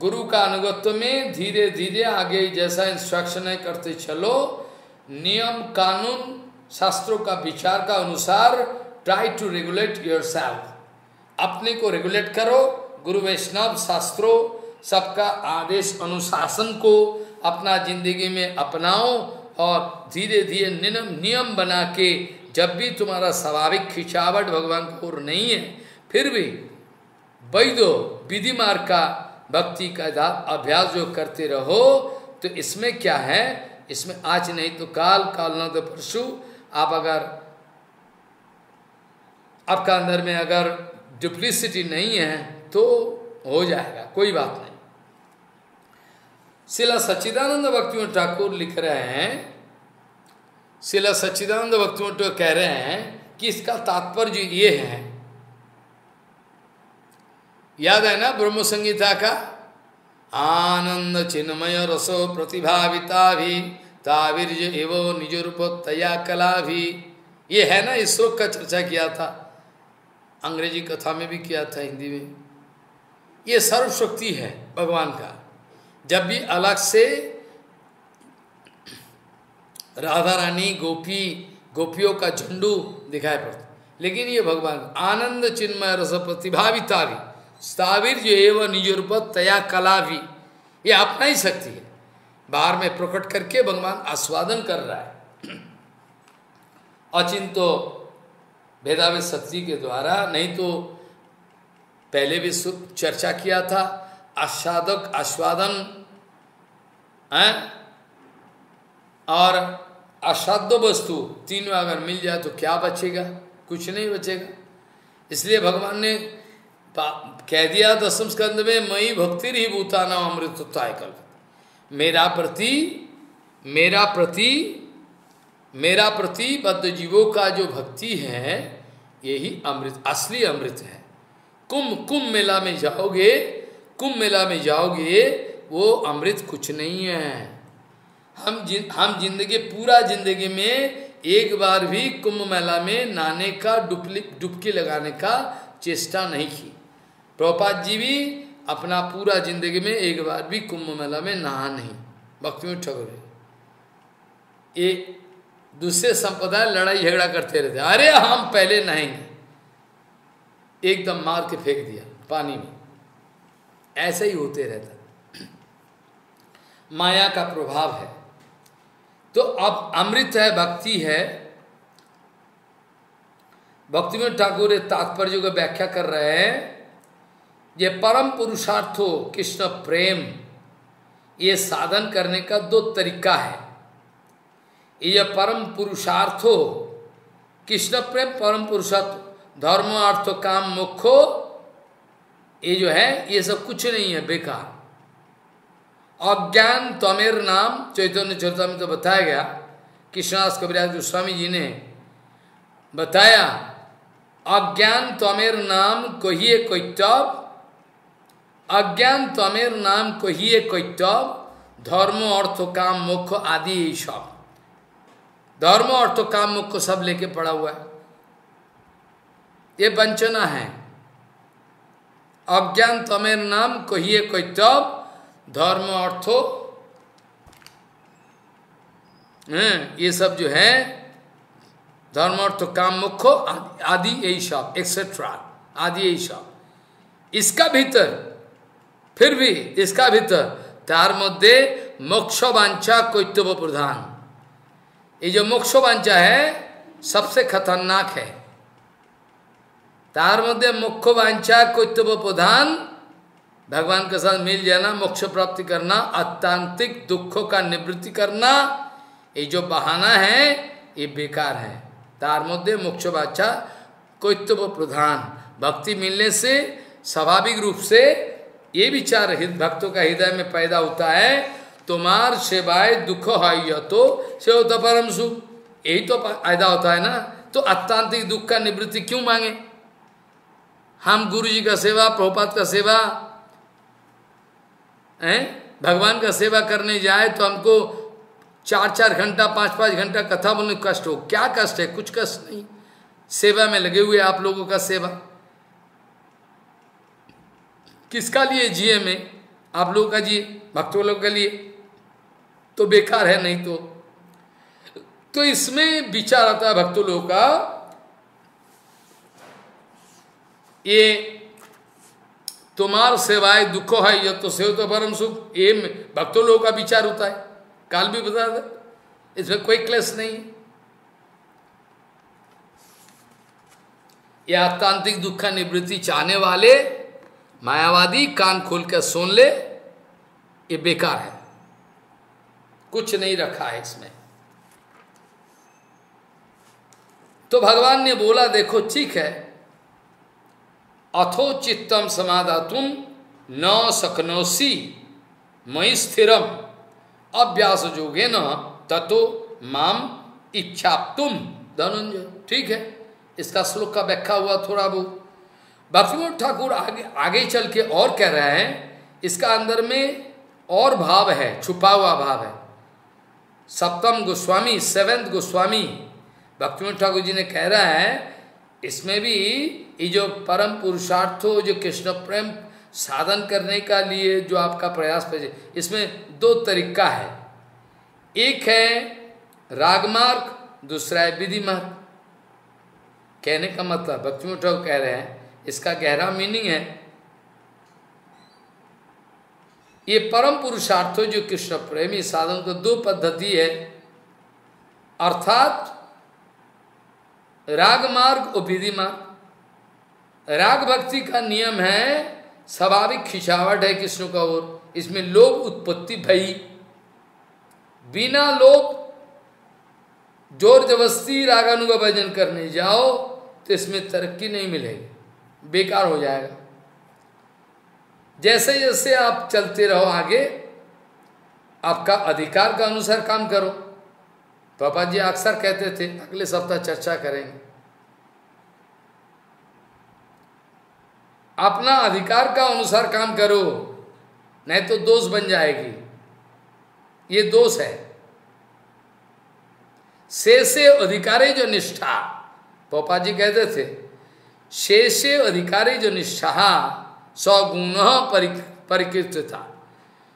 गुरु का अनुगत्व में धीरे धीरे आगे जैसा इंस्ट्रक्शन है करते चलो। नियम, कानून, शास्त्रों का विचार का अनुसार ट्राई टू रेगुलेट योर अपने को रेगुलेट करो। गुरु वैष्णव, शास्त्रों, सबका आदेश, अनुशासन को अपना ज़िंदगी में अपनाओ और धीरे धीरे नियम नियम बना के जब भी तुम्हारा स्वाभाविक खिंचावट भगवान को नहीं है, फिर भी वैदो विधि मार्ग का भक्ति का अभ्यास जो करते रहो तो इसमें क्या है? इसमें आज नहीं तो काल काल न तो परशु। आप अगर, आपका अंदर में अगर डुप्लिसिटी नहीं है तो हो जाएगा, कोई बात नहीं। शिला सच्चिदानंद भक्ति ठाकुर लिख रहे हैं, शिला सच्चिदानंद भक्ति कह रहे हैं कि इसका तात्पर्य ये है याद है ना ब्रह्म संगीता का? आनंद चिन्मय रसो प्रतिभाविता भी तावीर्ज एवो निज रूप तया कला भी। ये है ना, इस श्लोक का चर्चा किया था। अंग्रेज़ी कथा में भी किया था, हिंदी में। ये सर्वशक्ति है भगवान का। जब भी अलग से राधा रानी, गोपी, गोपियों का झंडू दिखाई पड़ता। लेकिन ये भगवान आनंद चिन्मय रस प्रतिभाविता भी। स्थाविर जो एवं निज रूप तया कला भी ये अपना ही शक्ति है। बाहर में प्रकट करके भगवान आस्वादन कर रहा है। अचिंतो भेदावेद शक्ति के द्वारा, नहीं तो पहले भी चर्चा किया था, आस्वादक आस्वादन, है? और असाध्य वस्तु तीनों अगर मिल जाए तो क्या बचेगा? कुछ नहीं बचेगा। इसलिए भगवान ने कह दिया, दसम स्कंद में मई भक्ति ही भूता नाम अमृतत्वाय कल मेरा प्रति मेरा प्रति मेरा प्रति बद्ध जीवों का जो भक्ति है, यही अमृत, असली अमृत है। कुंभ कुंभ मेला में जाओगे, कुंभ मेला में जाओगे, वो अमृत कुछ नहीं है। हम जिन हम ज़िंदगी, पूरा ज़िंदगी में एक बार भी कुंभ मेला में नहाने का डुप्ली, डुबकी लगाने का चेष्टा नहीं की। प्रभुपाद जी भी अपना पूरा ज़िंदगी में एक बार भी कुंभ मेला में नहा नहीं, भक्ति में ठगोरे ये दूसरे संप्रदाय लड़ाई झगड़ा करते रहते अरे, हम पहले नहाएँगे। एकदम मार के फेंक दिया, पानी में। ऐसा ही होते रहता। माया का प्रभाव है। तो अब अमृत है, भक्ति है। भक्ति में ठाकुर तात्पर्य को व्याख्या कर रहे हैं। ये परम पुरुषार्थो कृष्ण प्रेम, ये साधन करने का दो तरीका है। ये परम पुरुषार्थो, कृष्ण प्रेम, परम पुरुषार्थ धर्म, अर्थ, काम मुखो ये जो है, ये सब कुछ नहीं है, बेकार। अज्ञान तमेर नाम, चैतन्य चौथा में तो बताया गया, कृष्णदास कविराज गोस्वामी जी ने बताया, अज्ञान तमेर नाम कहिए कैतव अज्ञान तमेर नाम कहिए कैतव धर्म, अर्थ, काम मुख आदि यही सब। धर्म, अर्थ, काम मुख सब लेके पड़ा हुआ है। ये वंचना है। अज्ञान तमेर नाम कहिए कैतव धर्म, अर्थो ये सब जो है, धर्म, अर्थ, काम मुख्य आदि यही सब एक्सेट्रा आदि यही सब। इसका भीतर फिर भी इसका भीतर, तार मध्य मोक्ष वांछा कैतव प्रधान। ये जो मोक्ष वांछा है, सबसे खतरनाक है। तार मध्य मुख्य वांछा कैतव प्रधान, भगवान के साथ मिल जाना, मोक्ष प्राप्ति करना अत्यांतिक दुखों का निवृत्ति करना, ये जो बहाना है, ये बेकार है। तार मध्य मोक्ष बाचा कोत्व प्रधान। भक्ति मिलने से, स्वाभाविक रूप से ये विचार भक्तों का हृदय में पैदा होता है, तुम्हार सेवाए दुख है तो से होता परम सुख यही तो पैदा होता है ना? तो अत्यांतिक दुख का निवृत्ति क्यों मांगे? हम गुरु जी का सेवा प्रभुपात का सेवा, है? भगवान का सेवा करने जाए तो हमको चार चार घंटा पाँच पाँच घंटा कथा बोलने कष्ट हो। क्या कष्ट है? कुछ कष्ट नहीं। सेवा में लगे हुए आप लोगों का सेवा। किसका लिए जिए में? आप लोगों का जिए, भक्तों लोग के लिए? तो बेकार है, नहीं तो। तो इसमें विचार आता है भक्तों लोगों का, ये तुम्हार सेवाए दुखो है, यह तो सेव तो परम सुख, ये भक्तों लोगों का विचार होता है। काल भी बता दे, इसमें कोई क्लेश नहीं यह तांत्रिक दुख का निवृत्ति चाहने वाले मायावादी कान खोल कर सुन ले, ये बेकार है। कुछ नहीं रखा है इसमें। तो भगवान ने बोला, देखो, ठीक है। अथो चित्तम समाधा तुम न सकनोसी मई स्थिरम, अभ्यास जोगे न ततो माम इच्छा तुम धनुंजय, ठीक है। इसका श्लोक का व्याख्या हुआ थोड़ा बहुत। भक्तिमोहन ठाकुर आगे आगे चल के और कह रहे हैं, इसका अंदर में और भाव है, छुपा हुआ भाव है। सप्तम गोस्वामी, सेवेंथ गोस्वामी भक्तिमोहन ठाकुर जी ने कह रहा है, इसमें भी ये जो परम पुरुषार्थो, जो कृष्ण प्रेम साधन करने का लिए जो आपका प्रयास इसमें दो तरीका है। एक है रागमार्ग दूसरा है विधि मार्ग। कहने का मतलब भक्ति ठाकुर कह रहे हैं इसका गहरा मीनिंग है। ये परम पुरुषार्थो जो कृष्ण प्रेमी साधन को दो पद्धति है। अर्थात राग मार्ग और विधि मार्ग। राग भक्ति का नियम है, स्वाभाविक खिंचावट है कृष्ण का ओर। इसमें लोभ उत्पत्ति भई। बिना लोभ, ज़ोर जबरस्ती रागानु का भजन करने जाओ तो इसमें तरक्की नहीं मिलेगी। बेकार हो जाएगा। जैसे जैसे आप चलते रहो आगे, आपका अधिकार का अनुसार काम करो। पापा जी अक्सर कहते थे, अगले सप्ताह चर्चा करेंगे। अपना अधिकार का अनुसार काम करो, नहीं तो दोष बन जाएगी। ये दोष है। से से अधिकारे जो निष्ठा पापा जी कहते थे शेषे अधिकारी जो निष्ठा सगुण परिकृत था।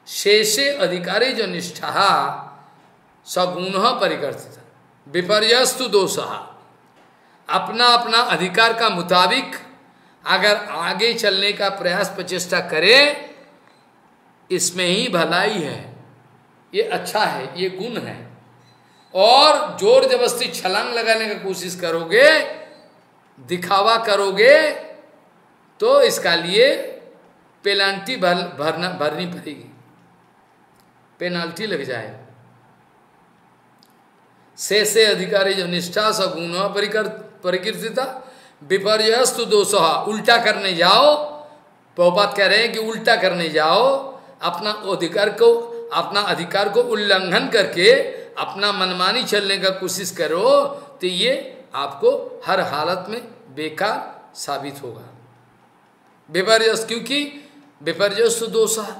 शेषे अधिकारी जो निष्ठा सगुण परिकृत था। विपर्यस्तु दोष। अपना अपना अधिकार का मुताबिक अगर आगे चलने का प्रयास प्रचेष्टा करे, इसमें ही भलाई है। ये अच्छा है, ये गुण है। और ज़ोर जबरस्ती छलांग लगाने का कोशिश करोगे दिखावा करोगे तो इसका लिए पेनाल्टी भर, भरना, भरनी पड़ेगी। पेनाल्टी लग जाए। से से अधिकारी जो निष्ठा, सगुण परिकृतिता विपर्यस्तु दोष, उल्टा करने जाओ प्रभुपात कह रहे हैं कि उल्टा करने जाओ, अपना अधिकार को, अपना अधिकार को उल्लंघन करके अपना मनमानी चलने का कोशिश करो तो ये आपको हर हालत में बेकार साबित होगा। विपर्यस क्योंकि विपर्यस दोष है।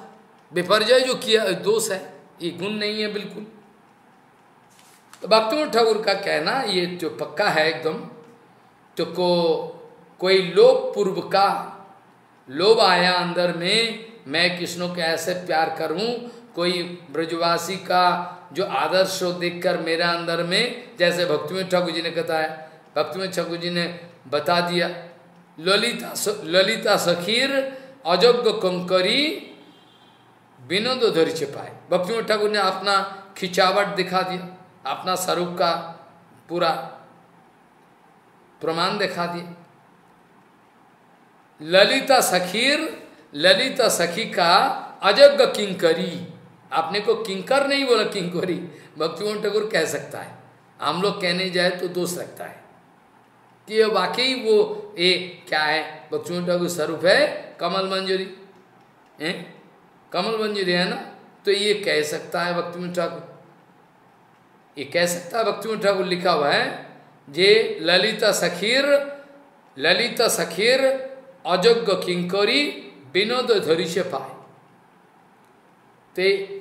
विपर्य जो किया, दोष है, ये गुण नहीं है बिल्कुल। तो भक्तों ठाकुर का कहना ये जो पक्का है एकदम तो को, कोई लोभ पूर्व का लोभ आया अंदर में, मैं कृष्ण को ऐसे प्यार करूँ, कोई ब्रजवासी का जो आदर्श देखकर मेरा अंदर में, जैसे भक्ति में ठाकुर जी ने कहा है भक्ति में ठाकुर जी ने बता दिया, ललिता ललिता सखीर अयोग्य कंकरी, विनोद धरी पाए भक्ति ठाकुर ने अपना खिंचावट दिखा दिया, अपना स्वरूप का पूरा प्रमाण दिखा दिया। ललिता सखीर, ललिता सखी का अजग किंकरी। आपने को किंकर नहीं बोला, किंकरी। भक्तिमोहन ठाकुर कह सकता है। हम लोग कहने जाए तो दोष लगता है। कि वाकई वो ए क्या है? भक्तिमोहन ठाकुर स्वरूप है कमल मंजूरी। है? कमल मंजूरी है ना? तो ये कह सकता है भक्तिमोहन ठाकुर ये कह सकता है भक्तिमोहन ठाकुर लिखा हुआ है, जे ललिता सखीर ललिता सखीर अयोग्य किंकरी, विनोद धरी से पाए। ते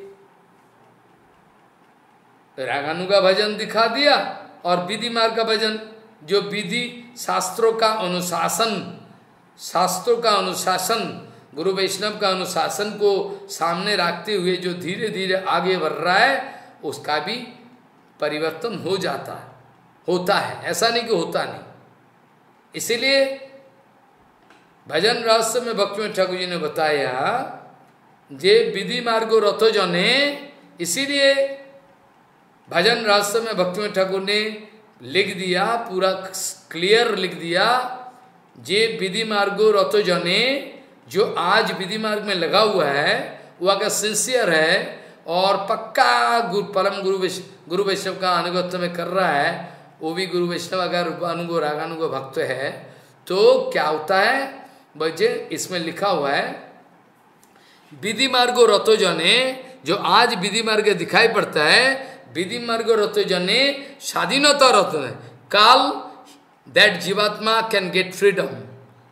रागानु का भजन दिखा दिया और विधि मार्ग का भजन, जो विधि शास्त्रों का अनुशासन, शास्त्रों का अनुशासन, गुरु वैष्णव का अनुशासन को सामने रखते हुए जो धीरे धीरे आगे बढ़ रहा है, उसका भी परिवर्तन हो जाता है, होता है। ऐसा नहीं कि होता नहीं। इसीलिए भजन रहस्य में भक्ति ठाकुर जी ने बताया, जे विधि मार्गो रथ जने, इसीलिए भजन रहस्य में भक्ति ठाकुर ने लिख दिया, पूरा क्लियर लिख दिया, जे विधि मार्गो रथ जने, जो आज विधि मार्ग में लगा हुआ है, वो अगर सिंसियर है, और पक्का गुरु, परम गुरु गुरु वैष्णव का अनुगत्य में कर रहा है, वो भी गुरु वैष्णव अगर अनुगो, रागानुगो भक्त है तो क्या होता है? बच्चे, इसमें लिखा हुआ है, विधि मार्गो रतो जने, जो आज विधि मार्ग दिखाई पड़ता है विधि मार्ग रतो जने, स्वाधीनता रतो काल जीवात्मा can get freedom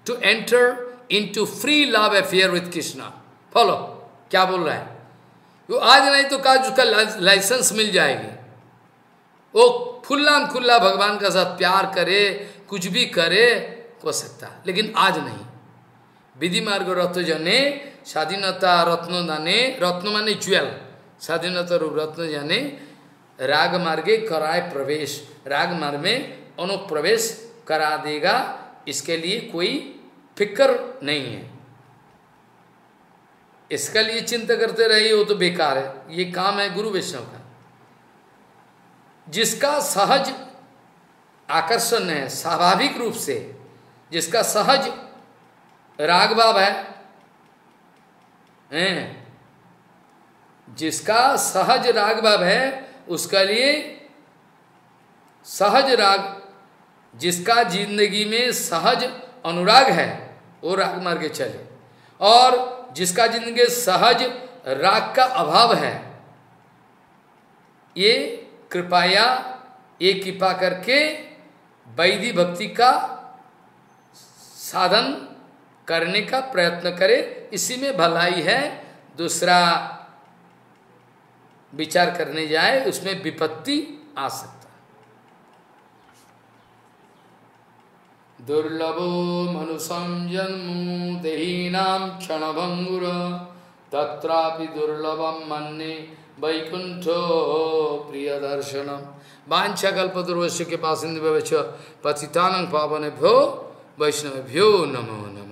to enter into free love affair with Krishna follow, क्या बोल रहा है? वो आज नहीं तो कल उसका लाइसेंस मिल जाएगी। वो खुल्ला खुल्ला भगवान का साथ प्यार करे, कुछ भी करे, हो सकता लेकिन आज नहीं। विधि मार्ग रत्न जने, स्वाधीनता रत्न दाने रत्न माने ज्वेल स्वाधीनता रूप रत्न जाने राग मार्गे कराए प्रवेश। राग मार्ग में अनुप्रवेश करा देगा। इसके लिए कोई फ़िक्र नहीं है। इसका लिए चिंता करते रहिए, वो तो बेकार है। ये काम है गुरु वैष्णव का। जिसका सहज आकर्षण है, स्वाभाविक रूप से, जिसका सहज रागभाव है, हैं? जिसका सहज रागभाव है उसका लिए सहज राग, जिसका ज़िंदगी में सहज अनुराग है, वो राग मार के चले। और जिसका ज़िंदगी सहज राग का अभाव है, ये कृपया, ये कृपा करके वैधि भक्ति का साधन करने का प्रयत्न करे, इसी में भलाई है। दूसरा विचार करने जाए, उसमें विपत्ति आ सकता दुर्लभो मनुषम जन्म देहीनाम क्षणभंगुर तत्रापि दुर्लभम मन्ने वैकुंठो प्रिय दर्शनम वाछा कल्पतुर्वश्य के पास पतितानंग पावन भ्यो वैष्णव भ्यो नमो नमो।